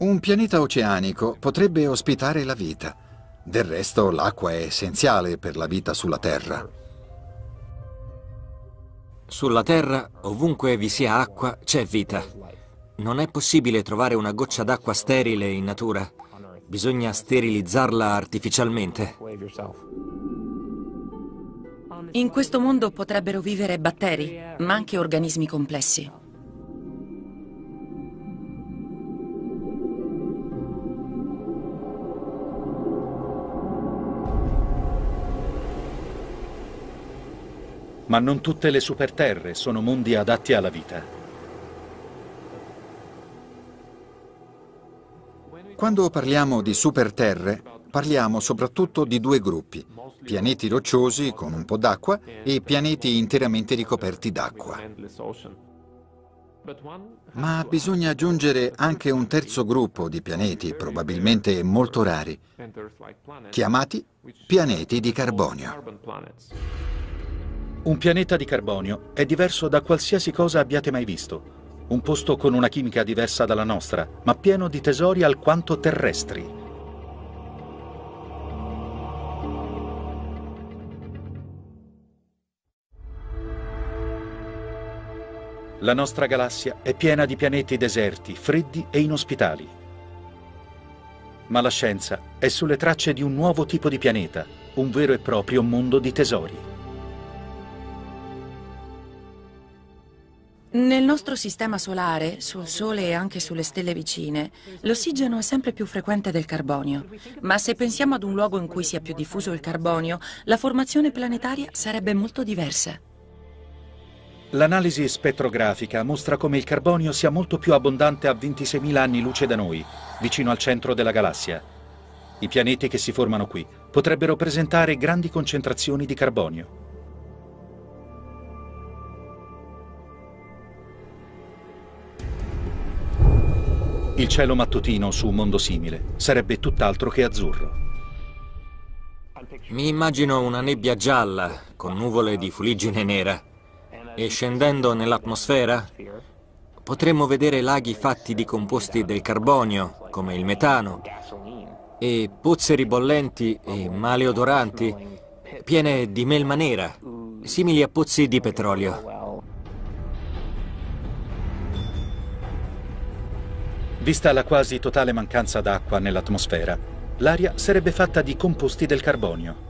[SPEAKER 2] Un pianeta oceanico potrebbe ospitare la vita. Del resto l'acqua è essenziale per la vita sulla Terra.
[SPEAKER 6] Sulla Terra, ovunque vi sia acqua, c'è vita. Non è possibile trovare una goccia d'acqua sterile in natura. Bisogna sterilizzarla artificialmente.
[SPEAKER 4] In questo mondo potrebbero vivere batteri, ma anche organismi complessi.
[SPEAKER 1] Ma non tutte le superterre sono mondi adatti alla vita.
[SPEAKER 2] Quando parliamo di superterre, parliamo soprattutto di due gruppi, pianeti rocciosi con un po' d'acqua e pianeti interamente ricoperti d'acqua. Ma bisogna aggiungere anche un terzo gruppo di pianeti, probabilmente molto rari, chiamati pianeti di carbonio.
[SPEAKER 1] Un pianeta di carbonio è diverso da qualsiasi cosa abbiate mai visto. Un posto con una chimica diversa dalla nostra, ma pieno di tesori alquanto terrestri. La nostra galassia è piena di pianeti deserti, freddi e inospitali. Ma la scienza è sulle tracce di un nuovo tipo di pianeta, un vero e proprio mondo di tesori.
[SPEAKER 4] Nel nostro sistema solare, sul Sole e anche sulle stelle vicine, l'ossigeno è sempre più frequente del carbonio. Ma se pensiamo ad un luogo in cui sia più diffuso il carbonio, la formazione planetaria sarebbe molto diversa.
[SPEAKER 1] L'analisi spettrografica mostra come il carbonio sia molto più abbondante a 26.000 anni luce da noi, vicino al centro della galassia. I pianeti che si formano qui potrebbero presentare grandi concentrazioni di carbonio. Il cielo mattutino su un mondo simile sarebbe tutt'altro che azzurro.
[SPEAKER 6] Mi immagino una nebbia gialla con nuvole di fuliggine nera e scendendo nell'atmosfera potremmo vedere laghi fatti di composti del carbonio, come il metano, e pozze ribollenti e maleodoranti piene di melma nera, simili a pozzi di petrolio.
[SPEAKER 1] Vista la quasi totale mancanza d'acqua nell'atmosfera, l'aria sarebbe fatta di composti del carbonio.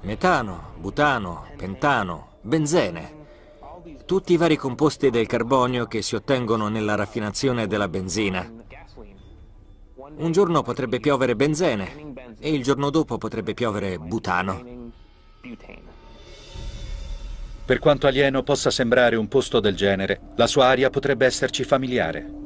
[SPEAKER 6] Metano, butano, pentano, benzene. Tutti i vari composti del carbonio che si ottengono nella raffinazione della benzina. Un giorno potrebbe piovere benzene e il giorno dopo potrebbe piovere butano.
[SPEAKER 1] Per quanto alieno possa sembrare un posto del genere, la sua aria potrebbe esserci familiare.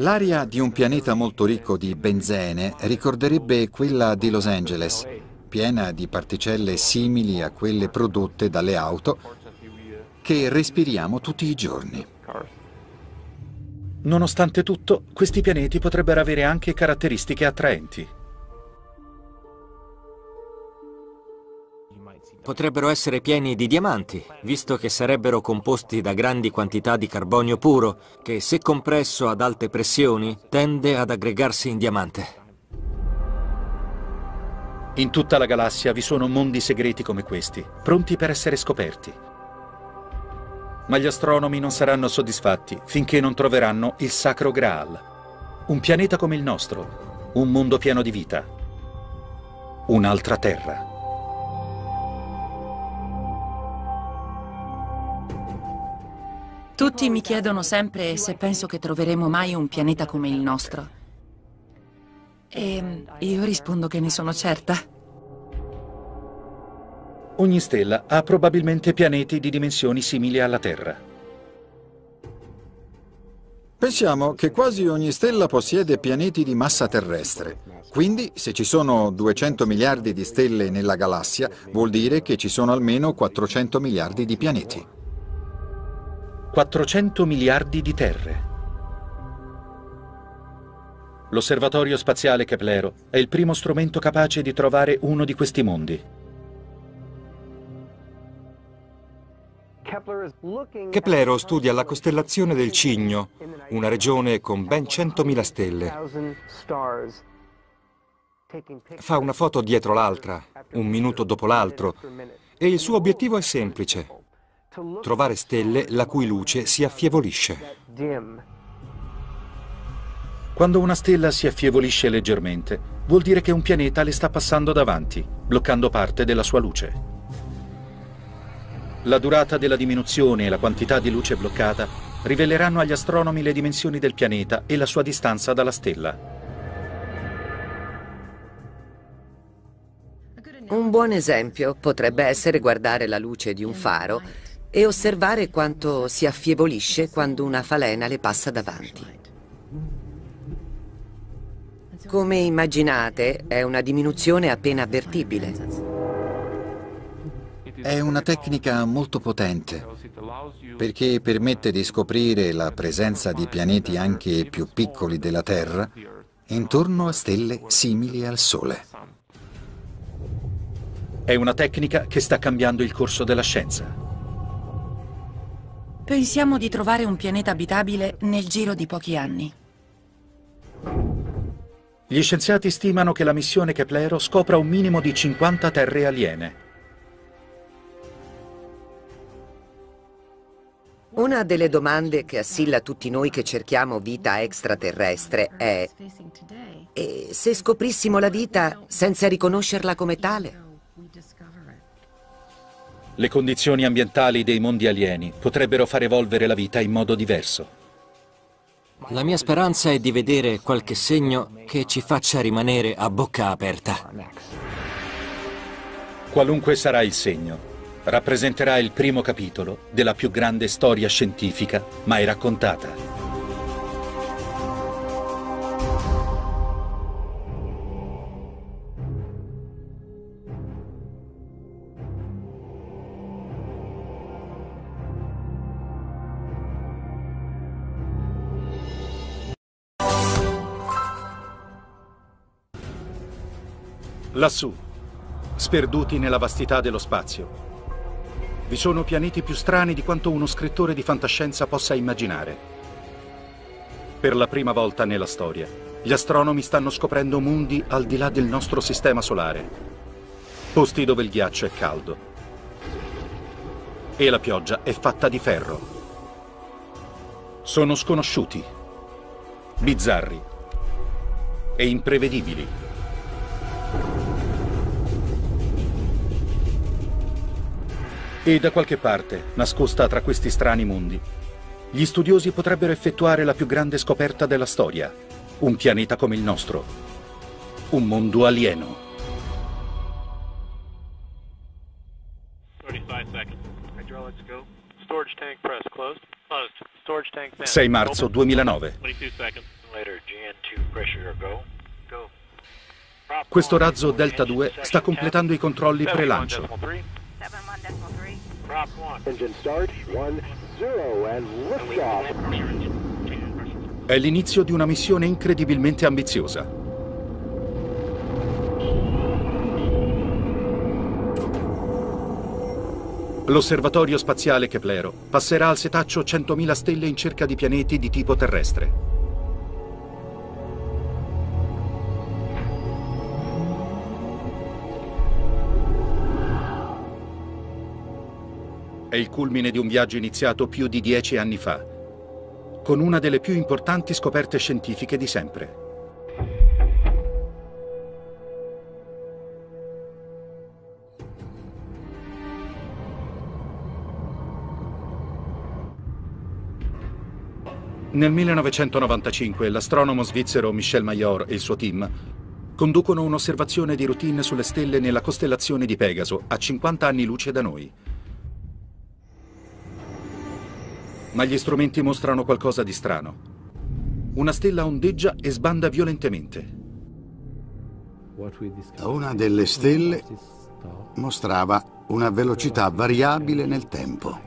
[SPEAKER 2] L'aria di un pianeta molto ricco di benzene ricorderebbe quella di Los Angeles, piena di particelle simili a quelle prodotte dalle auto che respiriamo tutti i giorni.
[SPEAKER 1] Nonostante tutto, questi pianeti potrebbero avere anche caratteristiche attraenti.
[SPEAKER 6] Potrebbero essere pieni di diamanti, visto che sarebbero composti da grandi quantità di carbonio puro, che se compresso ad alte pressioni tende ad aggregarsi in diamante.
[SPEAKER 1] In tutta la galassia vi sono mondi segreti come questi, pronti per essere scoperti. Ma gli astronomi non saranno soddisfatti finché non troveranno il Sacro Graal, un pianeta come il nostro, un mondo pieno di vita, un'altra terra.
[SPEAKER 4] Tutti mi chiedono sempre se penso che troveremo mai un pianeta come il nostro. E io rispondo che ne sono certa.
[SPEAKER 1] Ogni stella ha probabilmente pianeti di dimensioni simili alla Terra.
[SPEAKER 2] Pensiamo che quasi ogni stella possiede pianeti di massa terrestre. Quindi, se ci sono 200 miliardi di stelle nella galassia, vuol dire che ci sono almeno 400 miliardi di pianeti.
[SPEAKER 1] 400 miliardi di terre. L'osservatorio spaziale Keplero è il primo strumento capace di trovare uno di questi mondi.
[SPEAKER 3] Keplero studia la costellazione del Cigno, una regione con ben 100.000 stelle. Fa una foto dietro l'altra, un minuto dopo l'altro, e il suo obiettivo è semplice, trovare stelle la cui luce si affievolisce.
[SPEAKER 1] Quando una stella si affievolisce leggermente, vuol dire che un pianeta le sta passando davanti, bloccando parte della sua luce. La durata della diminuzione e la quantità di luce bloccata riveleranno agli astronomi le dimensioni del pianeta e la sua distanza dalla stella.
[SPEAKER 9] Un buon esempio potrebbe essere guardare la luce di un faro e osservare quanto si affievolisce quando una falena le passa davanti. Come immaginate, è una diminuzione appena avvertibile.
[SPEAKER 2] È una tecnica molto potente perché permette di scoprire la presenza di pianeti anche più piccoli della Terra intorno a stelle simili al Sole.
[SPEAKER 1] È una tecnica che sta cambiando il corso della scienza.
[SPEAKER 4] Pensiamo di trovare un pianeta abitabile nel giro di pochi anni.
[SPEAKER 1] Gli scienziati stimano che la missione Keplero scopra un minimo di 50 terre aliene.
[SPEAKER 9] Una delle domande che assilla tutti noi che cerchiamo vita extraterrestre è e se scoprissimo la vita senza riconoscerla come tale?
[SPEAKER 1] Le condizioni ambientali dei mondi alieni potrebbero far evolvere la vita in modo diverso.
[SPEAKER 6] La mia speranza è di vedere qualche segno che ci faccia rimanere a bocca aperta.
[SPEAKER 1] Qualunque sarà il segno, rappresenterà il primo capitolo della più grande storia scientifica mai raccontata. Lassù, sperduti nella vastità dello spazio, vi sono pianeti più strani di quanto uno scrittore di fantascienza possa immaginare. Per la prima volta nella storia, gli astronomi stanno scoprendo mondi al di là del nostro sistema solare, posti dove il ghiaccio è caldo e la pioggia è fatta di ferro. Sono sconosciuti, bizzarri e imprevedibili. E da qualche parte, nascosta tra questi strani mondi, gli studiosi potrebbero effettuare la più grande scoperta della storia. Un pianeta come il nostro. Un mondo alieno. 6 marzo 2009. Questo razzo Delta 2 sta completando i controlli pre-lancio. È l'inizio di una missione incredibilmente ambiziosa. L'osservatorio spaziale Keplero passerà al setaccio 100.000 stelle in cerca di pianeti di tipo terrestre. È il culmine di un viaggio iniziato più di dieci anni fa, con una delle più importanti scoperte scientifiche di sempre. Nel 1995 l'astronomo svizzero Michel Mayor e il suo team conducono un'osservazione di routine sulle stelle nella costellazione di Pegaso, a 50 anni luce da noi. Ma gli strumenti mostrano qualcosa di strano. Una stella ondeggia e sbanda violentemente.
[SPEAKER 10] Una delle stelle mostrava una velocità variabile nel tempo.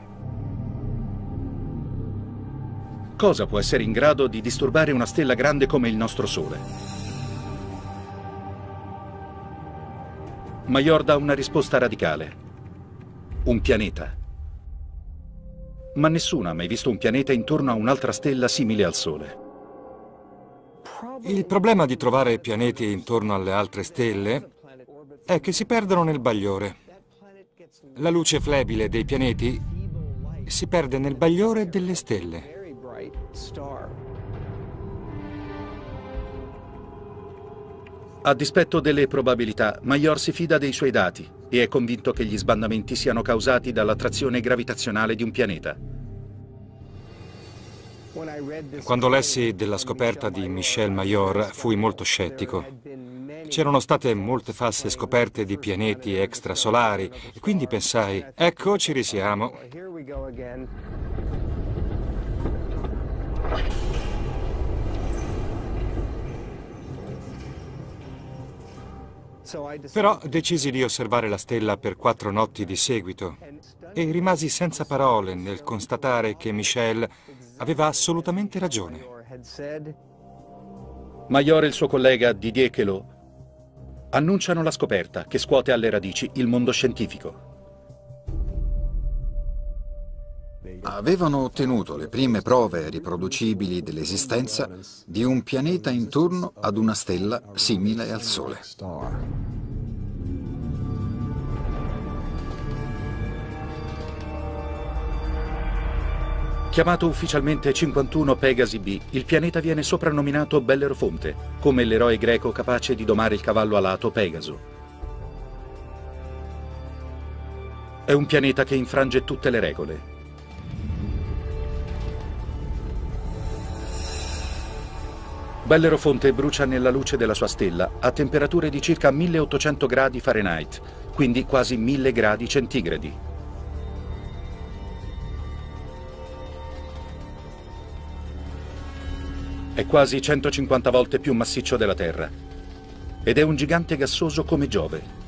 [SPEAKER 1] Cosa può essere in grado di disturbare una stella grande come il nostro Sole? Major dà una risposta radicale. Un pianeta. Ma nessuno ha mai visto un pianeta intorno a un'altra stella simile al Sole.
[SPEAKER 3] Il problema di trovare pianeti intorno alle altre stelle è che si perdono nel bagliore. La luce flebile dei pianeti si perde nel bagliore delle stelle.
[SPEAKER 1] A dispetto delle probabilità, Major si fida dei suoi dati e è convinto che gli sbandamenti siano causati dall'attrazione gravitazionale di un pianeta.
[SPEAKER 3] Quando lessi della scoperta di Michel Major fui molto scettico. C'erano state molte false scoperte di pianeti extrasolari e quindi pensai, ecco ci risiamo. Però decisi di osservare la stella per quattro notti di seguito e rimasi senza parole nel constatare che Michel aveva assolutamente ragione.
[SPEAKER 1] Major e il suo collega Didier Queloz annunciano la scoperta che scuote alle radici il mondo scientifico.
[SPEAKER 2] Avevano ottenuto le prime prove riproducibili dell'esistenza di un pianeta intorno ad una stella simile al Sole.
[SPEAKER 1] Chiamato ufficialmente 51 Pegasi B, il pianeta viene soprannominato Bellerofonte, come l'eroe greco capace di domare il cavallo alato Pegaso. È un pianeta che infrange tutte le regole. Bellerofonte brucia nella luce della sua stella a temperature di circa 1800 gradi Fahrenheit, quindi quasi 1000 gradi centigradi. È quasi 150 volte più massiccio della Terra ed è un gigante gassoso come Giove.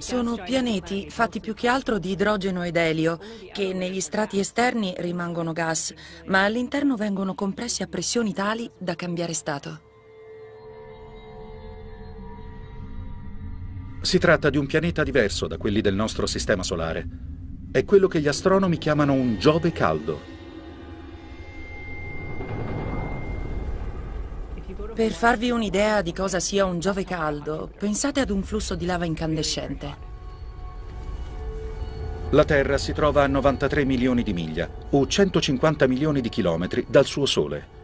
[SPEAKER 4] Sono pianeti fatti più che altro di idrogeno ed elio, che negli strati esterni rimangono gas, ma all'interno vengono compressi a pressioni tali da cambiare stato.
[SPEAKER 1] Si tratta di un pianeta diverso da quelli del nostro sistema solare. È quello che gli astronomi chiamano un Giove caldo.
[SPEAKER 4] Per farvi un'idea di cosa sia un Giove caldo, pensate ad un flusso di lava incandescente.
[SPEAKER 1] La Terra si trova a 93 milioni di miglia, o 150 milioni di chilometri, dal suo Sole.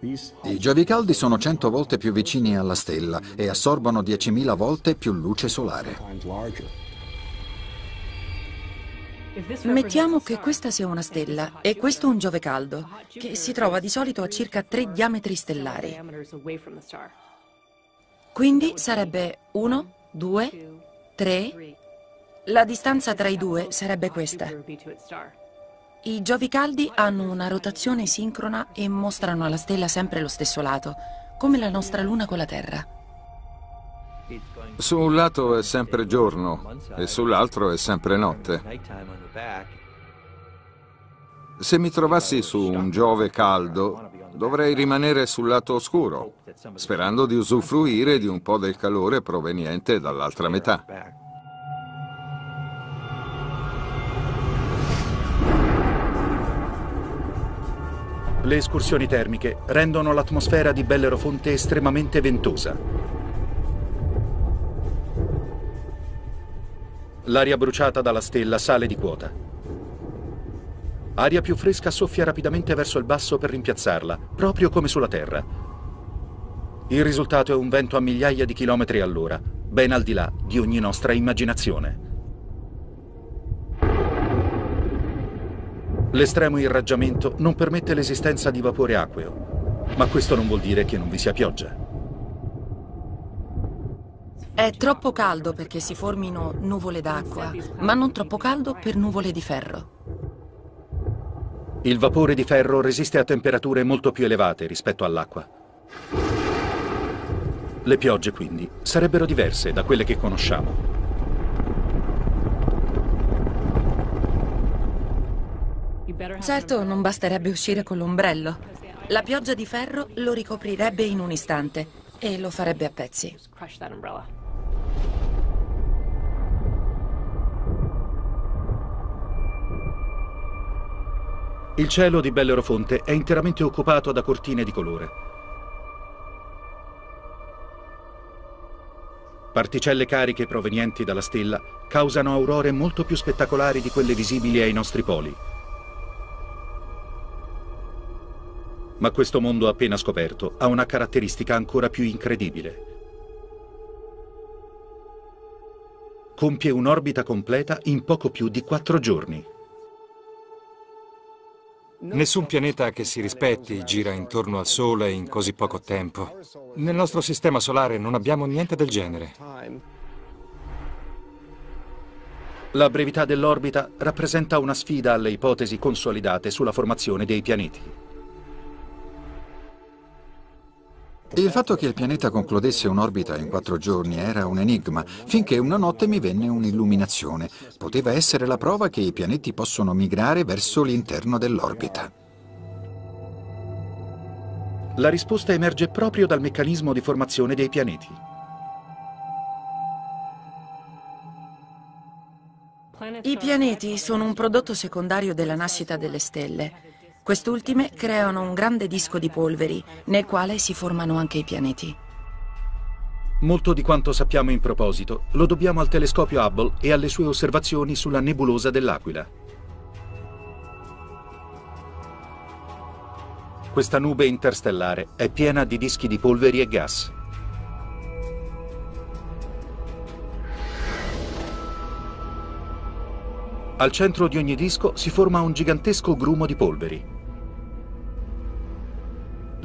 [SPEAKER 2] I Giovi caldi sono 100 volte più vicini alla stella e assorbono 10.000 volte più luce solare.
[SPEAKER 4] Mettiamo che questa sia una stella e questo un Giove caldo, che si trova di solito a circa tre diametri stellari. Quindi sarebbe 1, 2, 3. La distanza tra i due sarebbe questa. I Giovi caldi hanno una rotazione sincrona e mostrano alla stella sempre lo stesso lato, come la nostra Luna con la Terra.
[SPEAKER 5] Su un lato è sempre giorno e sull'altro è sempre notte. Se mi trovassi su un Giove caldo, dovrei rimanere sul lato oscuro, sperando di usufruire di un po' del calore proveniente dall'altra metà.
[SPEAKER 1] Le escursioni termiche rendono l'atmosfera di Bellerofonte estremamente ventosa. L'aria bruciata dalla stella sale di quota. Aria più fresca soffia rapidamente verso il basso per rimpiazzarla, proprio come sulla Terra. Il risultato è un vento a migliaia di chilometri all'ora, ben al di là di ogni nostra immaginazione. L'estremo irraggiamento non permette l'esistenza di vapore acqueo, ma questo non vuol dire che non vi sia pioggia.
[SPEAKER 4] È troppo caldo perché si formino nuvole d'acqua, ma non troppo caldo per nuvole di ferro.
[SPEAKER 1] Il vapore di ferro resiste a temperature molto più elevate rispetto all'acqua. Le piogge, quindi, sarebbero diverse da quelle che conosciamo.
[SPEAKER 4] Certo, non basterebbe uscire con l'ombrello. La pioggia di ferro lo ricoprirebbe in un istante e lo farebbe a pezzi.
[SPEAKER 1] Il cielo di Bellerofonte è interamente occupato da cortine di colore. Particelle cariche provenienti dalla stella causano aurore molto più spettacolari di quelle visibili ai nostri poli. Ma questo mondo appena scoperto ha una caratteristica ancora più incredibile. Compie un'orbita completa in poco più di quattro giorni.
[SPEAKER 3] Nessun pianeta che si rispetti gira intorno al Sole in così poco tempo. Nel nostro sistema solare non abbiamo niente del genere.
[SPEAKER 1] La brevità dell'orbita rappresenta una sfida alle ipotesi consolidate sulla formazione dei pianeti.
[SPEAKER 2] Il fatto che il pianeta concludesse un'orbita in quattro giorni era un enigma, finché una notte mi venne un'illuminazione. Poteva essere la prova che i pianeti possono migrare verso l'interno dell'orbita.
[SPEAKER 1] La risposta emerge proprio dal meccanismo di formazione dei pianeti.
[SPEAKER 4] I pianeti sono un prodotto secondario della nascita delle stelle. Quest'ultime creano un grande disco di polveri, nel quale si formano anche i pianeti.
[SPEAKER 1] Molto di quanto sappiamo in proposito lo dobbiamo al telescopio Hubble e alle sue osservazioni sulla nebulosa dell'Aquila. Questa nube interstellare è piena di dischi di polveri e gas. Al centro di ogni disco si forma un gigantesco grumo di polveri.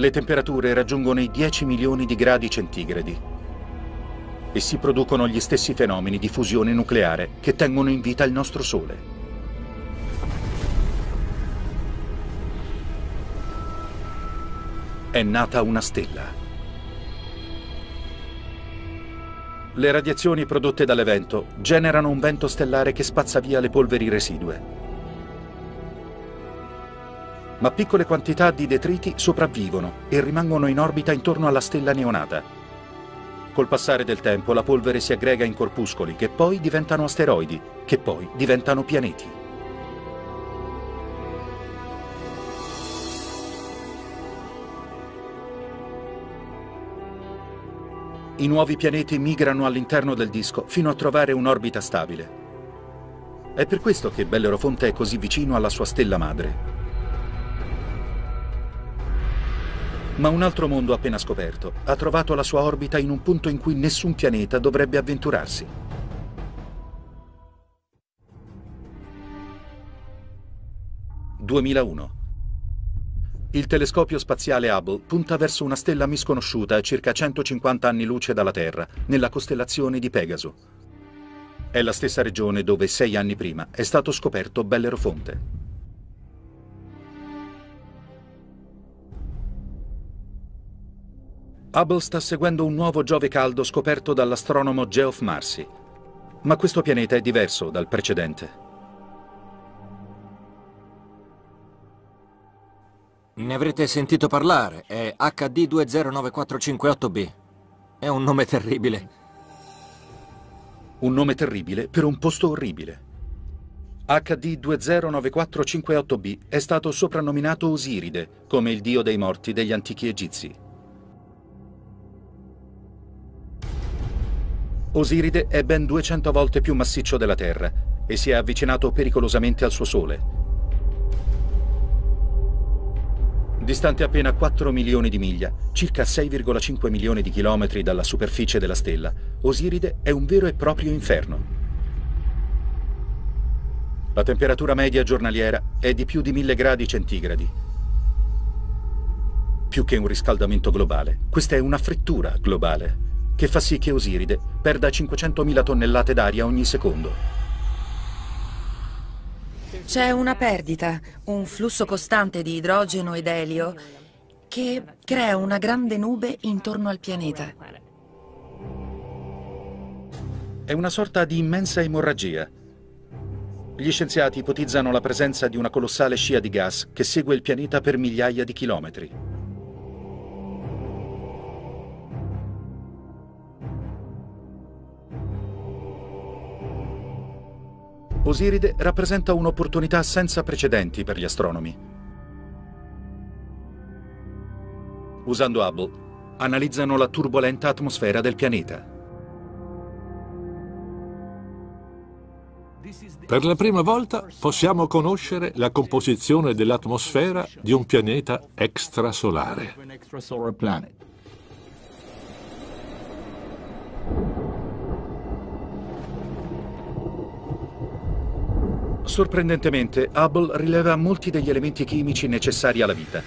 [SPEAKER 1] Le temperature raggiungono i 10 milioni di gradi centigradi e si producono gli stessi fenomeni di fusione nucleare che tengono in vita il nostro Sole. È nata una stella. Le radiazioni prodotte dall'evento generano un vento stellare che spazza via le polveri residue ma piccole quantità di detriti sopravvivono e rimangono in orbita intorno alla stella neonata. Col passare del tempo la polvere si aggrega in corpuscoli che poi diventano asteroidi, che poi diventano pianeti. I nuovi pianeti migrano all'interno del disco fino a trovare un'orbita stabile. È per questo che Bellerofonte è così vicino alla sua stella madre. Ma un altro mondo appena scoperto ha trovato la sua orbita in un punto in cui nessun pianeta dovrebbe avventurarsi. «2001. Il telescopio spaziale Hubble punta verso una stella misconosciuta a circa 150 anni luce dalla Terra, nella costellazione di Pegaso. È la stessa regione dove sei anni prima è stato scoperto Bellerofonte. Hubble sta seguendo un nuovo Giove caldo scoperto dall'astronomo Geoff Marcy. Ma questo pianeta è diverso dal precedente.
[SPEAKER 6] Ne avrete sentito parlare, è HD 209458b. È un nome terribile.
[SPEAKER 1] Un nome terribile per un posto orribile. HD 209458b è stato soprannominato Osiride, come il dio dei morti degli antichi egizi. Osiride è ben 200 volte più massiccio della Terra e si è avvicinato pericolosamente al suo Sole. Distante appena 4 milioni di miglia, circa 6,5 milioni di chilometri dalla superficie della stella, Osiride è un vero e proprio inferno. La temperatura media giornaliera è di più di 1000 gradi centigradi. Più che un riscaldamento globale, questa è una frittura globale che fa sì che Osiride perda 500.000 tonnellate d'aria ogni secondo.
[SPEAKER 4] C'è una perdita, un flusso costante di idrogeno ed elio che crea una grande nube intorno al pianeta.
[SPEAKER 1] È una sorta di immensa emorragia. Gli scienziati ipotizzano la presenza di una colossale scia di gas che segue il pianeta per migliaia di chilometri. Osiride rappresenta un'opportunità senza precedenti per gli astronomi. Usando Hubble, analizzano la turbolenta atmosfera del pianeta.
[SPEAKER 7] Per la prima volta possiamo conoscere la composizione dell'atmosfera di un pianeta extrasolare.
[SPEAKER 1] Sorprendentemente, Hubble rileva molti degli elementi chimici necessari alla vita.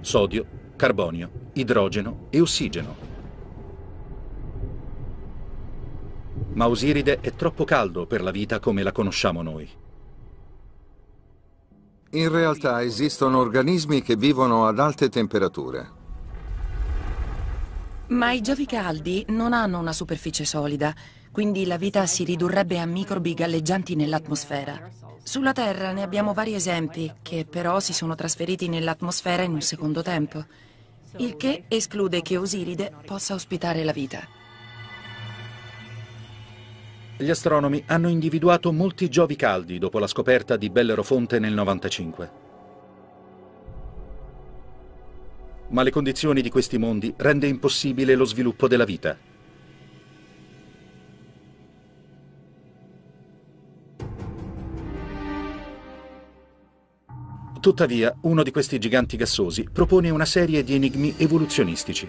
[SPEAKER 1] Sodio, carbonio, idrogeno e ossigeno. Ma Osiride è troppo caldo per la vita come la conosciamo noi.
[SPEAKER 5] In realtà esistono organismi che vivono ad alte temperature.
[SPEAKER 4] Ma i Giovi caldi non hanno una superficie solida, quindi la vita si ridurrebbe a microbi galleggianti nell'atmosfera. Sulla Terra ne abbiamo vari esempi, che però si sono trasferiti nell'atmosfera in un secondo tempo, il che esclude che Osiride possa ospitare la vita.
[SPEAKER 1] Gli astronomi hanno individuato molti Giovi caldi dopo la scoperta di Bellerofonte nel 95. Ma le condizioni di questi mondi rende impossibile lo sviluppo della vita. Tuttavia, uno di questi giganti gassosi propone una serie di enigmi evoluzionistici.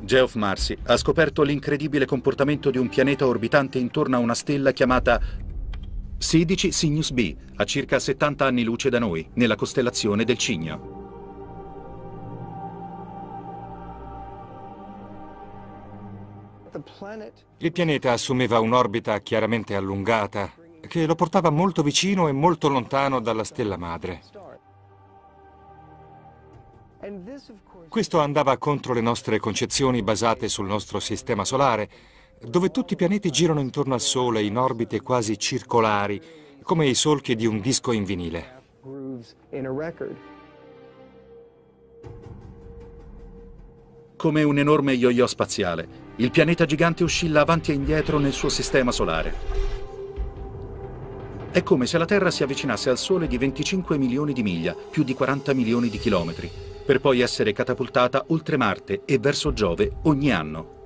[SPEAKER 1] Geoff Marcy ha scoperto l'incredibile comportamento di un pianeta orbitante intorno a una stella chiamata 16 Cygnus B, a circa 70 anni luce da noi, nella costellazione del Cigno.
[SPEAKER 3] Il pianeta assumeva un'orbita chiaramente allungata, che lo portava molto vicino e molto lontano dalla stella madre. Questo andava contro le nostre concezioni basate sul nostro sistema solare, dove tutti i pianeti girano intorno al Sole in orbite quasi circolari, come i solchi di un disco in vinile.
[SPEAKER 1] Come un enorme yo-yo spaziale, il pianeta gigante oscilla avanti e indietro nel suo sistema solare. È come se la Terra si avvicinasse al Sole di 25 milioni di miglia, più di 40 milioni di chilometri, per poi essere catapultata oltre Marte e verso Giove ogni anno.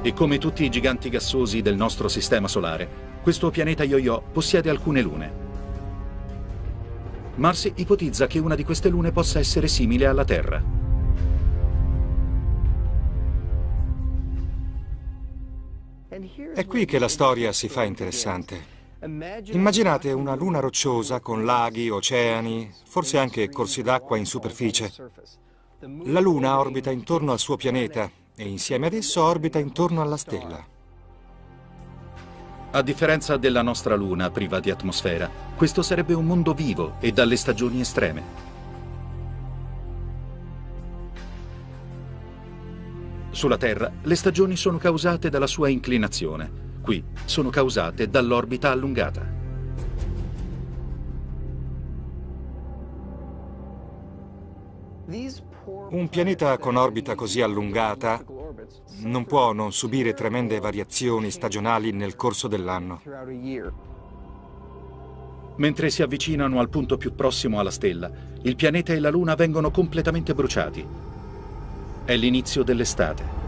[SPEAKER 1] E come tutti i giganti gassosi del nostro sistema solare, questo pianeta yo-yo possiede alcune lune. Mars ipotizza che una di queste lune possa essere simile alla Terra.
[SPEAKER 3] È qui che la storia si fa interessante. Immaginate una luna rocciosa con laghi, oceani, forse anche corsi d'acqua in superficie. La luna orbita intorno al suo pianeta e insieme ad esso orbita intorno alla stella.
[SPEAKER 1] A differenza della nostra Luna priva di atmosfera, questo sarebbe un mondo vivo e dalle stagioni estreme. Sulla Terra le stagioni sono causate dalla sua inclinazione. Qui sono causate dall'orbita allungata.
[SPEAKER 3] Un pianeta con orbita così allungata non può non subire tremende variazioni stagionali nel corso dell'anno.
[SPEAKER 1] Mentre si avvicinano al punto più prossimo alla stella, il pianeta e la Luna vengono completamente bruciati. È l'inizio dell'estate.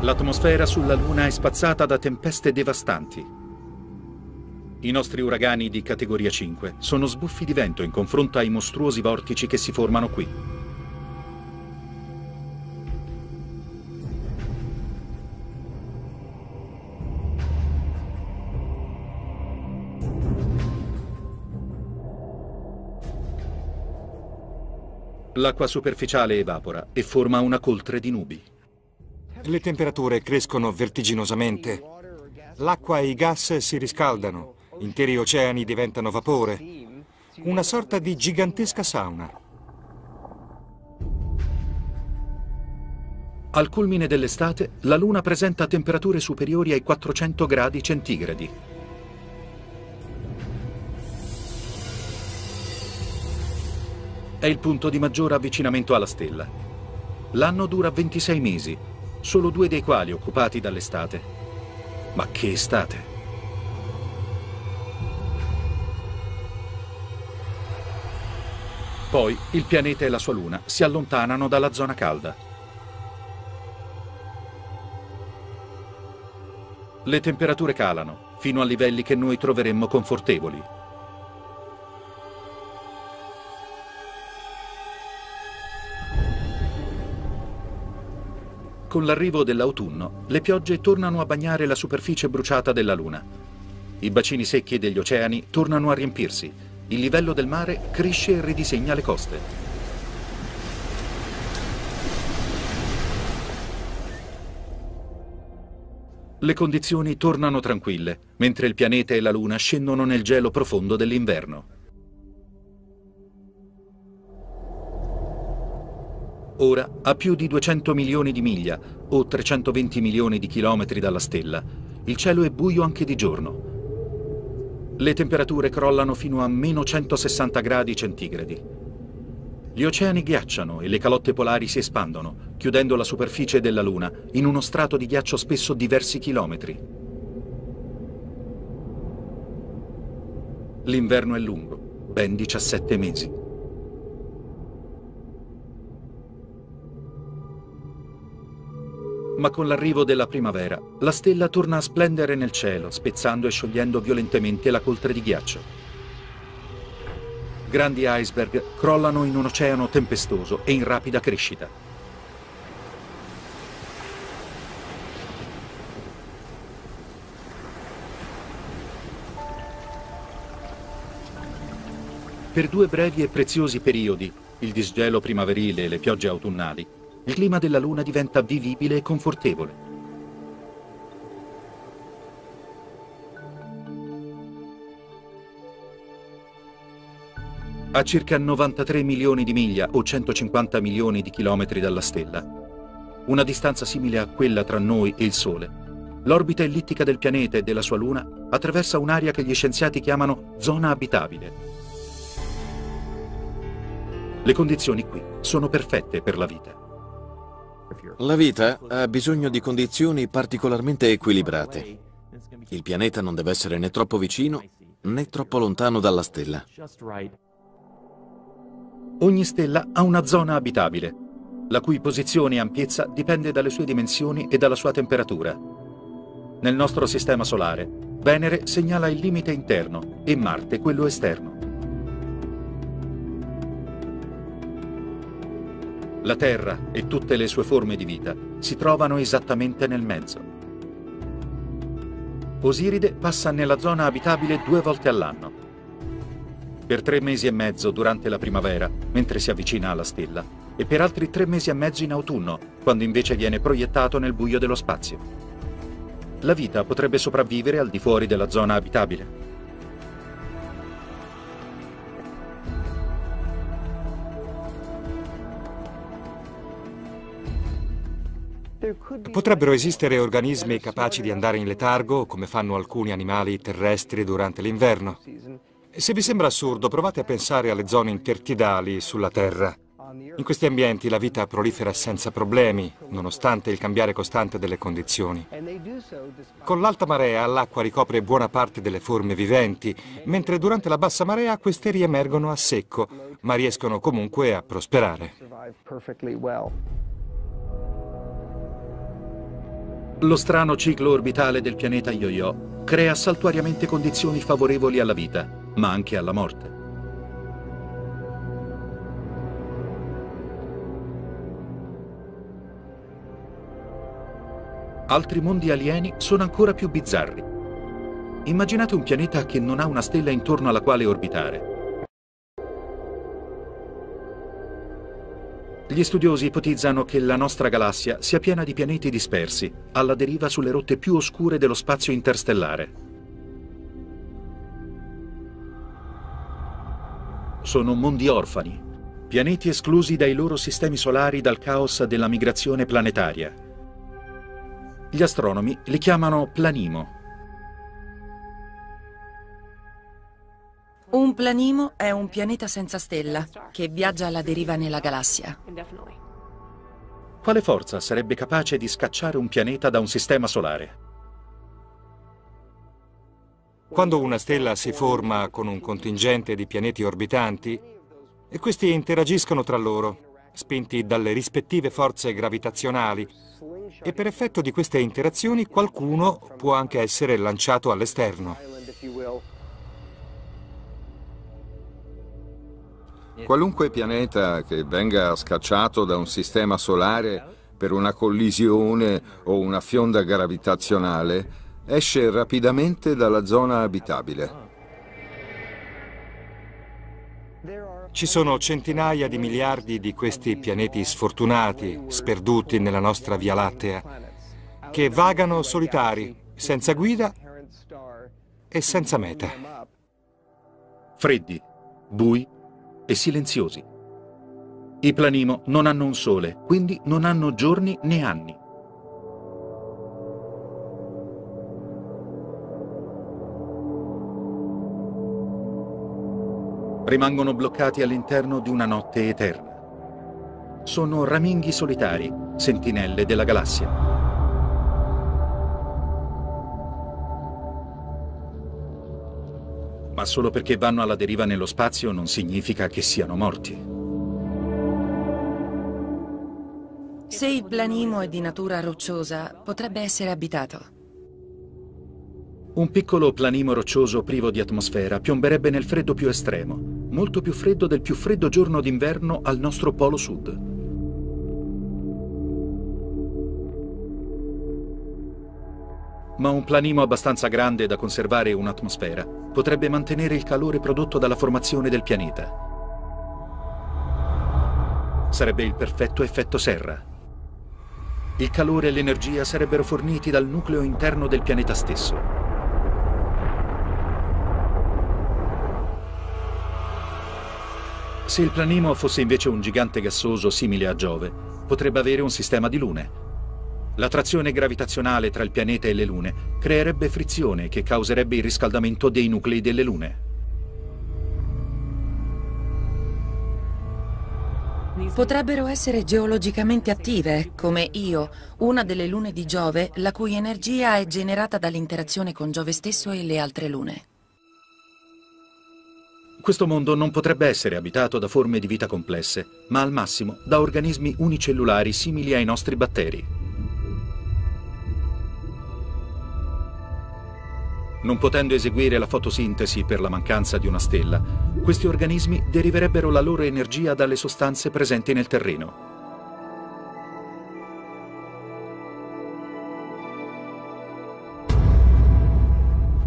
[SPEAKER 1] L'atmosfera sulla Luna è spazzata da tempeste devastanti. I nostri uragani di categoria 5 sono sbuffi di vento in confronto ai mostruosi vortici che si formano qui. L'acqua superficiale evapora e forma una coltre di nubi.
[SPEAKER 3] Le temperature crescono vertiginosamente l'acqua e i gas si riscaldano, interi oceani diventano vapore, una sorta di gigantesca sauna.
[SPEAKER 1] Al culmine dell'estate, la Luna presenta temperature superiori ai 400 gradi centigradi. È il punto di maggior avvicinamento alla stella. L'anno dura 26 mesi, solo due dei quali occupati dall'estate. Ma che estate! Poi il pianeta e la sua luna si allontanano dalla zona calda. Le temperature calano, fino a livelli che noi troveremmo confortevoli. Con l'arrivo dell'autunno, le piogge tornano a bagnare la superficie bruciata della Luna. I bacini secchi degli oceani tornano a riempirsi. Il livello del mare cresce e ridisegna le coste. le condizioni tornano tranquille, mentre il pianeta e la Luna scendono nel gelo profondo dell'inverno. Ora, a più di 200 milioni di miglia o 320 milioni di chilometri dalla stella, il cielo è buio anche di giorno. Le temperature crollano fino a meno 160 gradi centigradi. Gli oceani ghiacciano e le calotte polari si espandono, chiudendo la superficie della Luna in uno strato di ghiaccio spesso diversi chilometri. L'inverno è lungo, ben 17 mesi. Ma con l'arrivo della primavera, la stella torna a splendere nel cielo, spezzando e sciogliendo violentemente la coltre di ghiaccio. Grandi iceberg crollano in un oceano tempestoso e in rapida crescita. Per due brevi e preziosi periodi, il disgelo primaverile e le piogge autunnali, il clima della Luna diventa vivibile e confortevole. a circa 93 milioni di miglia o 150 milioni di chilometri dalla stella, una distanza simile a quella tra noi e il Sole. L'orbita ellittica del pianeta e della sua Luna attraversa un'area che gli scienziati chiamano zona abitabile. Le condizioni qui sono perfette per la vita.
[SPEAKER 8] La vita ha bisogno di condizioni particolarmente equilibrate. Il pianeta non deve essere né troppo vicino né troppo lontano dalla stella.
[SPEAKER 1] Ogni stella ha una zona abitabile, la cui posizione e ampiezza dipende dalle sue dimensioni e dalla sua temperatura. Nel nostro sistema solare, Venere segnala il limite interno e Marte quello esterno. La Terra e tutte le sue forme di vita si trovano esattamente nel mezzo. Osiride passa nella zona abitabile due volte all'anno per tre mesi e mezzo durante la primavera, mentre si avvicina alla stella, e per altri tre mesi e mezzo in autunno, quando invece viene proiettato nel buio dello spazio. La vita potrebbe sopravvivere al di fuori della zona abitabile.
[SPEAKER 3] Potrebbero esistere organismi capaci di andare in letargo, come fanno alcuni animali terrestri durante l'inverno. Se vi sembra assurdo, provate a pensare alle zone intertidali sulla Terra. In questi ambienti la vita prolifera senza problemi, nonostante il cambiare costante delle condizioni. Con l'alta marea l'acqua ricopre buona parte delle forme viventi, mentre durante la bassa marea queste riemergono a secco, ma riescono comunque a prosperare.
[SPEAKER 1] Lo strano ciclo orbitale del pianeta Yo-Yo crea saltuariamente condizioni favorevoli alla vita ma anche alla morte. Altri mondi alieni sono ancora più bizzarri. Immaginate un pianeta che non ha una stella intorno alla quale orbitare. Gli studiosi ipotizzano che la nostra galassia sia piena di pianeti dispersi, alla deriva sulle rotte più oscure dello spazio interstellare. Sono mondi orfani, pianeti esclusi dai loro sistemi solari dal caos della migrazione planetaria. Gli astronomi li chiamano planimo.
[SPEAKER 4] Un planimo è un pianeta senza stella che viaggia alla deriva nella galassia.
[SPEAKER 1] Quale forza sarebbe capace di scacciare un pianeta da un sistema solare?
[SPEAKER 3] Quando una stella si forma con un contingente di pianeti orbitanti, e questi interagiscono tra loro, spinti dalle rispettive forze gravitazionali, e per effetto di queste interazioni qualcuno può anche essere lanciato all'esterno.
[SPEAKER 5] Qualunque pianeta che venga scacciato da un sistema solare per una collisione o una fionda gravitazionale esce rapidamente dalla zona abitabile.
[SPEAKER 3] Ci sono centinaia di miliardi di questi pianeti sfortunati, sperduti nella nostra Via Lattea, che vagano solitari, senza guida e senza meta.
[SPEAKER 1] Freddi, bui e silenziosi. I planimo non hanno un sole, quindi non hanno giorni né anni. Rimangono bloccati all'interno di una notte eterna. Sono raminghi solitari, sentinelle della galassia. Ma solo perché vanno alla deriva nello spazio non significa che siano morti.
[SPEAKER 4] Se il planimo è di natura rocciosa, potrebbe essere abitato.
[SPEAKER 1] Un piccolo planimo roccioso privo di atmosfera piomberebbe nel freddo più estremo, molto più freddo del più freddo giorno d'inverno al nostro polo sud. Ma un planimo abbastanza grande da conservare un'atmosfera potrebbe mantenere il calore prodotto dalla formazione del pianeta. Sarebbe il perfetto effetto serra. Il calore e l'energia sarebbero forniti dal nucleo interno del pianeta stesso. Se il planimo fosse invece un gigante gassoso simile a Giove, potrebbe avere un sistema di lune. L'attrazione gravitazionale tra il pianeta e le lune creerebbe frizione che causerebbe il riscaldamento dei nuclei delle lune.
[SPEAKER 4] Potrebbero essere geologicamente attive, come Io, una delle lune di Giove, la cui energia è generata dall'interazione con Giove stesso e le altre lune.
[SPEAKER 1] Questo mondo non potrebbe essere abitato da forme di vita complesse, ma al massimo da organismi unicellulari simili ai nostri batteri. Non potendo eseguire la fotosintesi per la mancanza di una stella, questi organismi deriverebbero la loro energia dalle sostanze presenti nel terreno.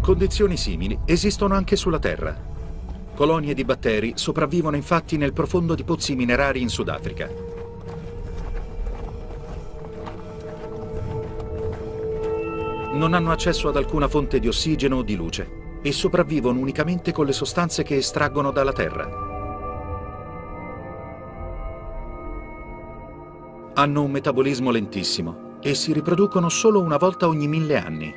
[SPEAKER 1] Condizioni simili esistono anche sulla Terra. Colonie di batteri sopravvivono infatti nel profondo di pozzi minerari in Sudafrica. Non hanno accesso ad alcuna fonte di ossigeno o di luce e sopravvivono unicamente con le sostanze che estraggono dalla terra. Hanno un metabolismo lentissimo e si riproducono solo una volta ogni mille anni.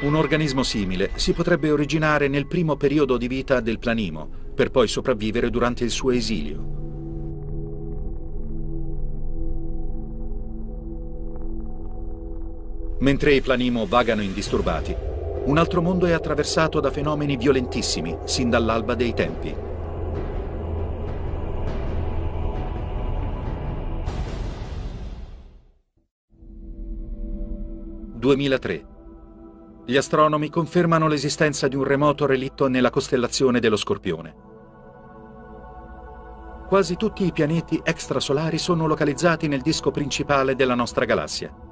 [SPEAKER 1] Un organismo simile si potrebbe originare nel primo periodo di vita del planimo, per poi sopravvivere durante il suo esilio. Mentre i planimo vagano indisturbati, un altro mondo è attraversato da fenomeni violentissimi sin dall'alba dei tempi. «2003. Gli astronomi confermano l'esistenza di un remoto relitto nella costellazione dello Scorpione. Quasi tutti i pianeti extrasolari sono localizzati nel disco principale della nostra galassia.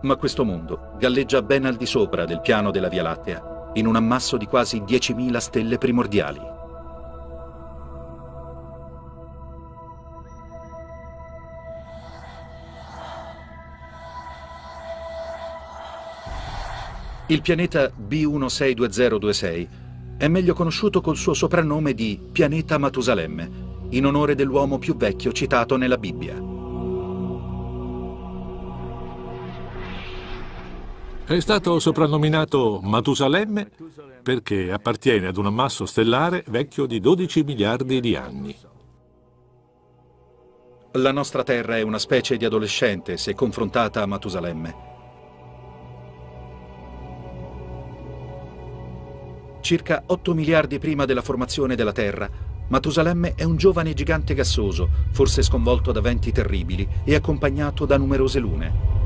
[SPEAKER 1] Ma questo mondo galleggia ben al di sopra del piano della Via Lattea, in un ammasso di quasi 10.000 stelle primordiali. Il pianeta B162026 è meglio conosciuto col suo soprannome di pianeta Matusalemme, in onore dell'uomo più vecchio citato nella Bibbia.
[SPEAKER 7] È stato soprannominato Matusalemme perché appartiene ad un ammasso stellare vecchio di 12 miliardi di anni.
[SPEAKER 1] La nostra Terra è una specie di adolescente se confrontata a Matusalemme. Circa 8 miliardi prima della formazione della Terra, Matusalemme è un giovane gigante gassoso, forse sconvolto da venti terribili e accompagnato da numerose lune.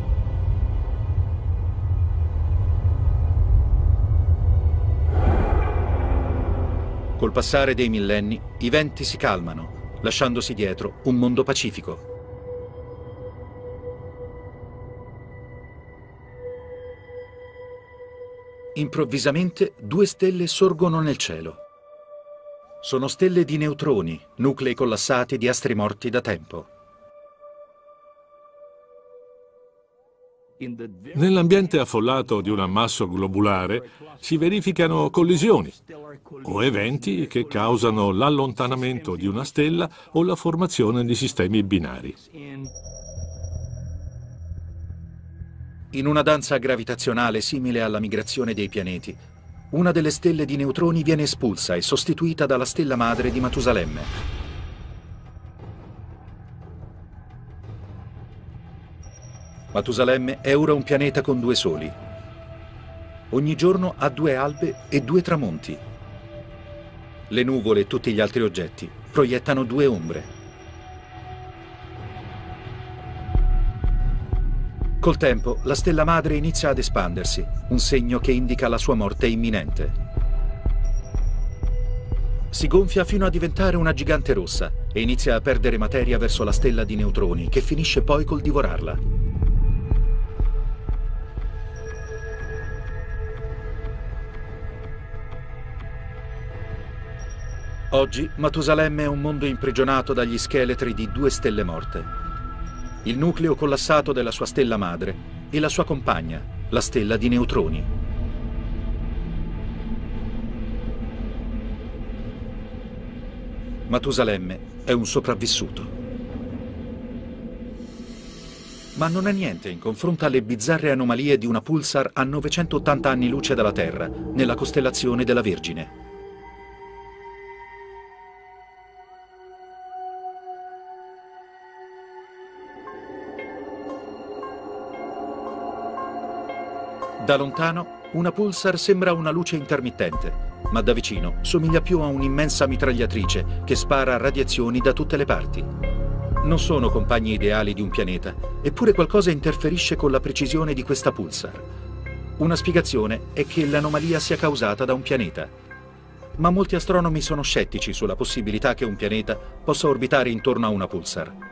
[SPEAKER 1] Col passare dei millenni, i venti si calmano, lasciandosi dietro un mondo pacifico. Improvvisamente due stelle sorgono nel cielo. Sono stelle di neutroni, nuclei collassati di astri morti da tempo.
[SPEAKER 7] Nell'ambiente affollato di un ammasso globulare si verificano collisioni o eventi che causano l'allontanamento di una stella o la formazione di sistemi binari.
[SPEAKER 1] In una danza gravitazionale simile alla migrazione dei pianeti, una delle stelle di neutroni viene espulsa e sostituita dalla stella madre di Matusalemme. Matusalemme è ora un pianeta con due soli. Ogni giorno ha due albe e due tramonti. Le nuvole e tutti gli altri oggetti proiettano due ombre. Col tempo, la stella madre inizia ad espandersi, un segno che indica la sua morte imminente. Si gonfia fino a diventare una gigante rossa e inizia a perdere materia verso la stella di neutroni, che finisce poi col divorarla. Oggi Matusalemme è un mondo imprigionato dagli scheletri di due stelle morte il nucleo collassato della sua stella madre e la sua compagna, la stella di neutroni. Matusalemme è un sopravvissuto. Ma non è niente in confronto alle bizzarre anomalie di una pulsar a 980 anni luce dalla Terra, nella costellazione della Vergine. Da lontano una pulsar sembra una luce intermittente, ma da vicino somiglia più a un'immensa mitragliatrice che spara radiazioni da tutte le parti. Non sono compagni ideali di un pianeta, eppure qualcosa interferisce con la precisione di questa pulsar. Una spiegazione è che l'anomalia sia causata da un pianeta. Ma molti astronomi sono scettici sulla possibilità che un pianeta possa orbitare intorno a una pulsar.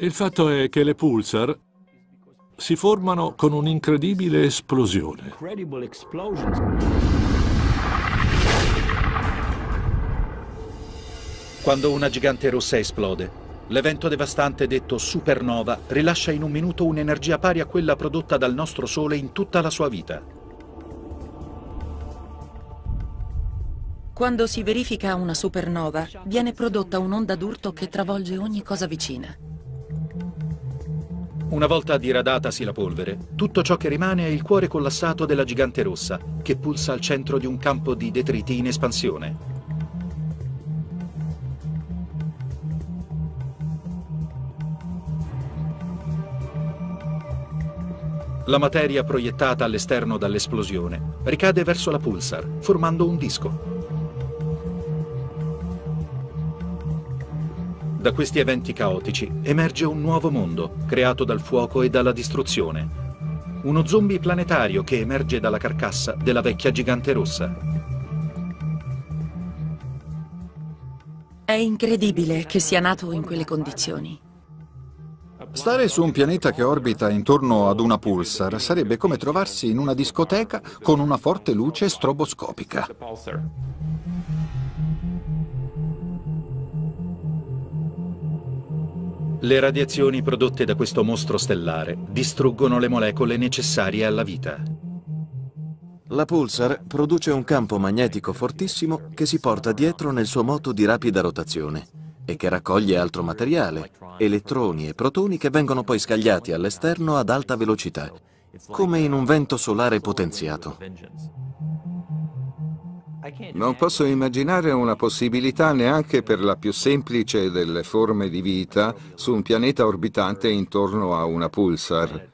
[SPEAKER 7] Il fatto è che le pulsar si formano con un'incredibile esplosione.
[SPEAKER 1] Quando una gigante rossa esplode, l'evento devastante detto supernova rilascia in un minuto un'energia pari a quella prodotta dal nostro Sole in tutta la sua vita.
[SPEAKER 4] Quando si verifica una supernova, viene prodotta un'onda d'urto che travolge ogni cosa vicina.
[SPEAKER 1] Una volta diradatasi la polvere, tutto ciò che rimane è il cuore collassato della gigante rossa, che pulsa al centro di un campo di detriti in espansione. La materia proiettata all'esterno dall'esplosione ricade verso la pulsar, formando un disco. Da questi eventi caotici emerge un nuovo mondo, creato dal fuoco e dalla distruzione. Uno zombie planetario che emerge dalla carcassa della vecchia gigante rossa.
[SPEAKER 4] È incredibile che sia nato in quelle condizioni.
[SPEAKER 2] Stare su un pianeta che orbita intorno ad una pulsar sarebbe come trovarsi in una discoteca con una forte luce stroboscopica.
[SPEAKER 1] Le radiazioni prodotte da questo mostro stellare distruggono le molecole necessarie alla vita.
[SPEAKER 8] La pulsar produce un campo magnetico fortissimo che si porta dietro nel suo moto di rapida rotazione e che raccoglie altro materiale, elettroni e protoni che vengono poi scagliati all'esterno ad alta velocità, come in un vento solare potenziato.
[SPEAKER 5] Non posso immaginare una possibilità neanche per la più semplice delle forme di vita su un pianeta orbitante intorno a una pulsar.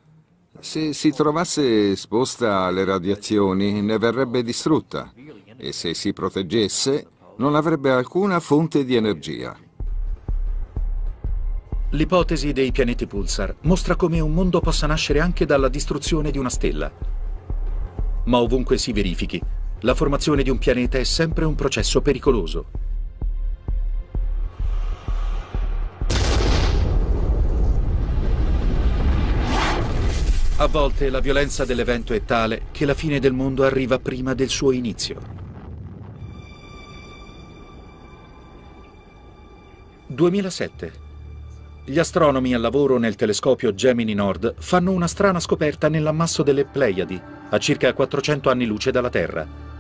[SPEAKER 5] Se si trovasse esposta alle radiazioni ne verrebbe distrutta e se si proteggesse non avrebbe alcuna fonte di energia.
[SPEAKER 1] L'ipotesi dei pianeti pulsar mostra come un mondo possa nascere anche dalla distruzione di una stella. Ma ovunque si verifichi, la formazione di un pianeta è sempre un processo pericoloso. A volte la violenza dell'evento è tale che la fine del mondo arriva prima del suo inizio. 2007. Gli astronomi al lavoro nel telescopio Gemini Nord fanno una strana scoperta nell'ammasso delle Pleiadi, a circa 400 anni luce dalla Terra.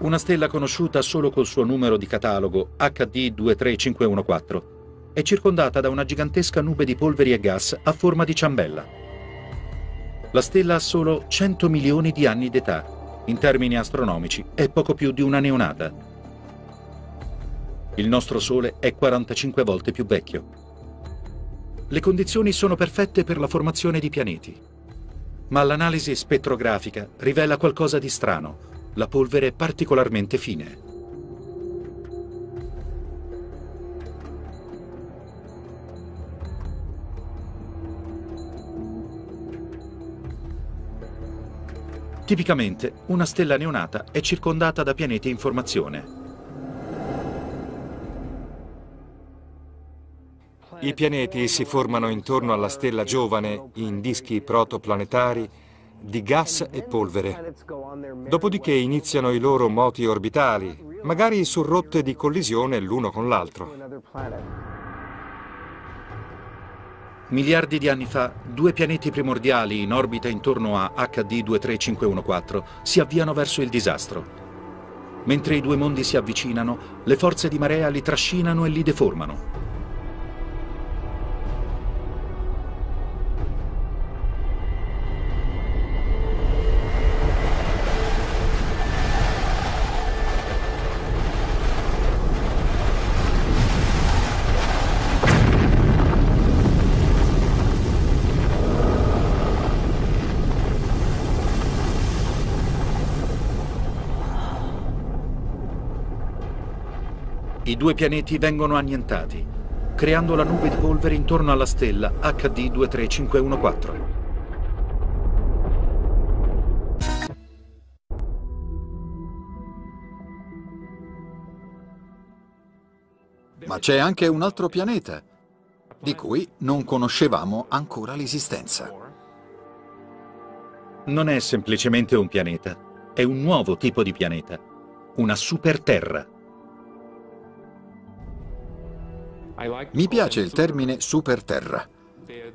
[SPEAKER 1] Una stella conosciuta solo col suo numero di catalogo HD 23514 è circondata da una gigantesca nube di polveri e gas a forma di ciambella. La stella ha solo 100 milioni di anni d'età. In termini astronomici è poco più di una neonata. Il nostro Sole è 45 volte più vecchio. Le condizioni sono perfette per la formazione di pianeti. Ma l'analisi spettrografica rivela qualcosa di strano. La polvere è particolarmente fine. Tipicamente, una stella neonata è circondata da pianeti in formazione.
[SPEAKER 3] I pianeti si formano intorno alla stella giovane in dischi protoplanetari di gas e polvere. Dopodiché iniziano i loro moti orbitali, magari su rotte di collisione l'uno con l'altro.
[SPEAKER 1] Miliardi di anni fa, due pianeti primordiali in orbita intorno a HD 23514 si avviano verso il disastro. Mentre i due mondi si avvicinano, le forze di marea li trascinano e li deformano. I due pianeti vengono annientati, creando la nube di polvere intorno alla stella HD 23514.
[SPEAKER 2] Ma c'è anche un altro pianeta, di cui non conoscevamo ancora l'esistenza.
[SPEAKER 1] Non è semplicemente un pianeta, è un nuovo tipo di pianeta, una superterra.
[SPEAKER 2] Mi piace il termine superterra.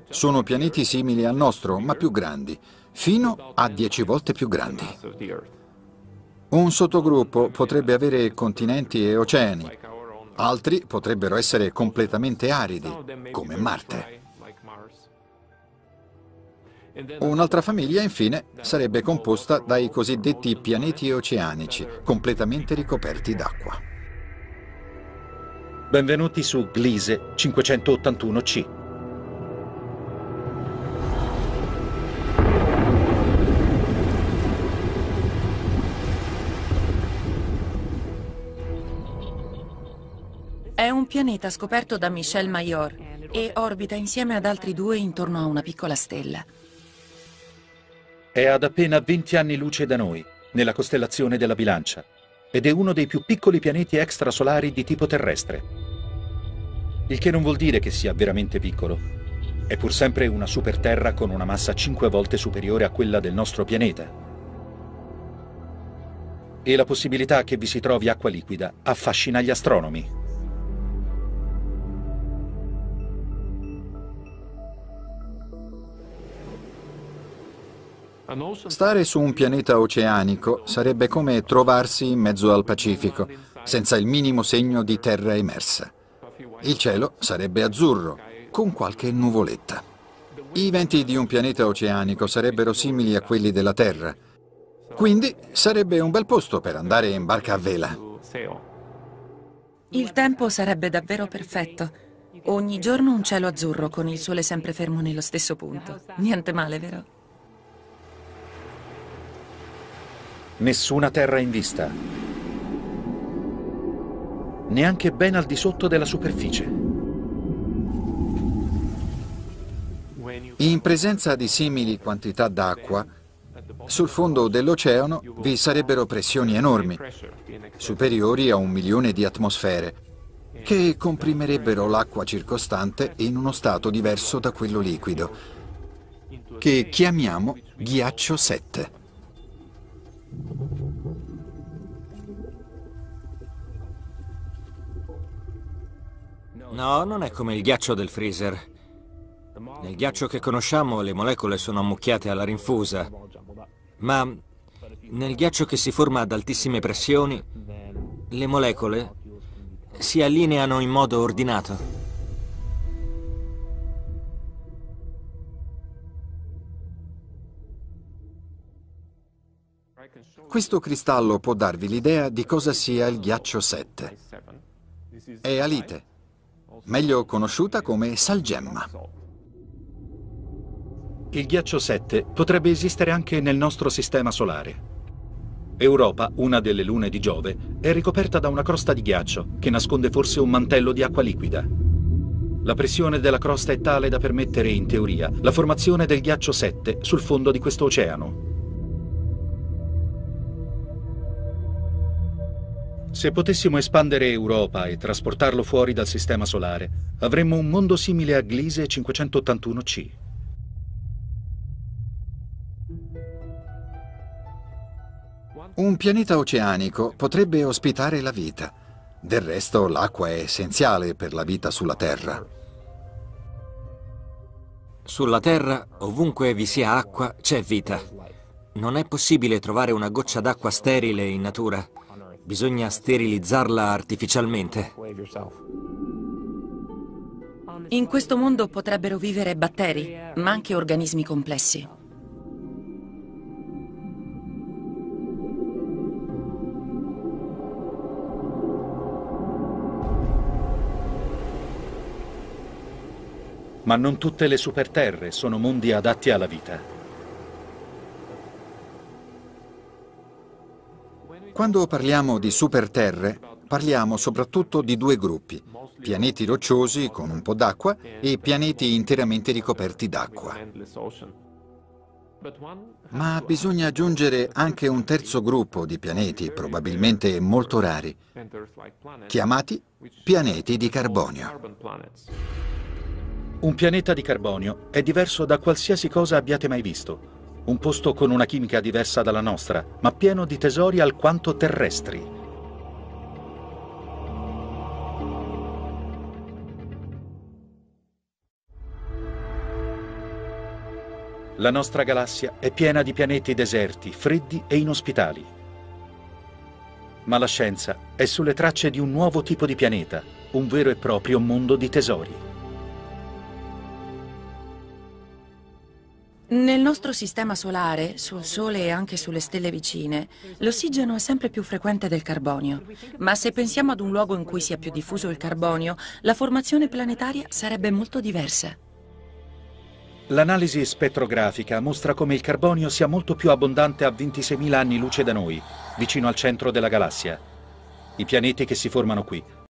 [SPEAKER 2] Sono pianeti simili al nostro, ma più grandi, fino a dieci volte più grandi. Un sottogruppo potrebbe avere continenti e oceani, altri potrebbero essere completamente aridi, come Marte. Un'altra famiglia, infine, sarebbe composta dai cosiddetti pianeti oceanici, completamente ricoperti d'acqua.
[SPEAKER 1] Benvenuti su Gliese 581C.
[SPEAKER 4] È un pianeta scoperto da Michel Mayor e orbita insieme ad altri due intorno a una piccola stella.
[SPEAKER 1] È ad appena 20 anni luce da noi, nella costellazione della Bilancia. Ed è uno dei più piccoli pianeti extrasolari di tipo terrestre. Il che non vuol dire che sia veramente piccolo. È pur sempre una superterra con una massa 5 volte superiore a quella del nostro pianeta. E la possibilità che vi si trovi acqua liquida affascina gli astronomi.
[SPEAKER 2] Stare su un pianeta oceanico sarebbe come trovarsi in mezzo al Pacifico, senza il minimo segno di terra emersa. Il cielo sarebbe azzurro, con qualche nuvoletta. I venti di un pianeta oceanico sarebbero simili a quelli della Terra. Quindi sarebbe un bel posto per andare in barca a vela.
[SPEAKER 4] Il tempo sarebbe davvero perfetto. Ogni giorno un cielo azzurro con il sole sempre fermo nello stesso punto. Niente male, vero?
[SPEAKER 1] Nessuna terra in vista. Neanche ben al di sotto della superficie.
[SPEAKER 2] In presenza di simili quantità d'acqua, sul fondo dell'oceano vi sarebbero pressioni enormi, superiori a un milione di atmosfere, che comprimerebbero l'acqua circostante in uno stato diverso da quello liquido, che chiamiamo ghiaccio 7.
[SPEAKER 6] No, non è come il ghiaccio del freezer. Nel ghiaccio che conosciamo le molecole sono ammucchiate alla rinfusa, ma nel ghiaccio che si forma ad altissime pressioni, le molecole si allineano in modo ordinato.
[SPEAKER 2] Questo cristallo può darvi l'idea di cosa sia il ghiaccio 7. È alite, meglio conosciuta come salgemma.
[SPEAKER 1] Il ghiaccio 7 potrebbe esistere anche nel nostro sistema solare. Europa, una delle lune di Giove, è ricoperta da una crosta di ghiaccio che nasconde forse un mantello di acqua liquida. La pressione della crosta è tale da permettere, in teoria, la formazione del ghiaccio 7 sul fondo di questo oceano. Se potessimo espandere Europa e trasportarlo fuori dal Sistema Solare, avremmo un mondo simile a Gliese 581c.
[SPEAKER 2] Un pianeta oceanico potrebbe ospitare la vita. Del resto l'acqua è essenziale per la vita sulla Terra.
[SPEAKER 6] Sulla Terra, ovunque vi sia acqua, c'è vita. Non è possibile trovare una goccia d'acqua sterile in natura. Bisogna sterilizzarla artificialmente.
[SPEAKER 4] In questo mondo potrebbero vivere batteri, ma anche organismi complessi.
[SPEAKER 1] Ma non tutte le superterre sono mondi adatti alla vita.
[SPEAKER 2] Quando parliamo di superterre, parliamo soprattutto di due gruppi, pianeti rocciosi con un po' d'acqua e pianeti interamente ricoperti d'acqua. Ma bisogna aggiungere anche un terzo gruppo di pianeti, probabilmente molto rari, chiamati pianeti di carbonio.
[SPEAKER 1] Un pianeta di carbonio è diverso da qualsiasi cosa abbiate mai visto. Un posto con una chimica diversa dalla nostra, ma pieno di tesori alquanto terrestri. La nostra galassia è piena di pianeti deserti, freddi e inospitali. Ma la scienza è sulle tracce di un nuovo tipo di pianeta, un vero e proprio mondo di tesori.
[SPEAKER 4] Nel nostro sistema solare, sul Sole e anche sulle stelle vicine, l'ossigeno è sempre più frequente del carbonio. Ma se pensiamo ad un luogo in cui sia più diffuso il carbonio, la formazione planetaria sarebbe molto diversa.
[SPEAKER 1] L'analisi spettrografica mostra come il carbonio sia molto più abbondante a 26.000 anni luce da noi, vicino al centro della galassia. I pianeti che si formano qui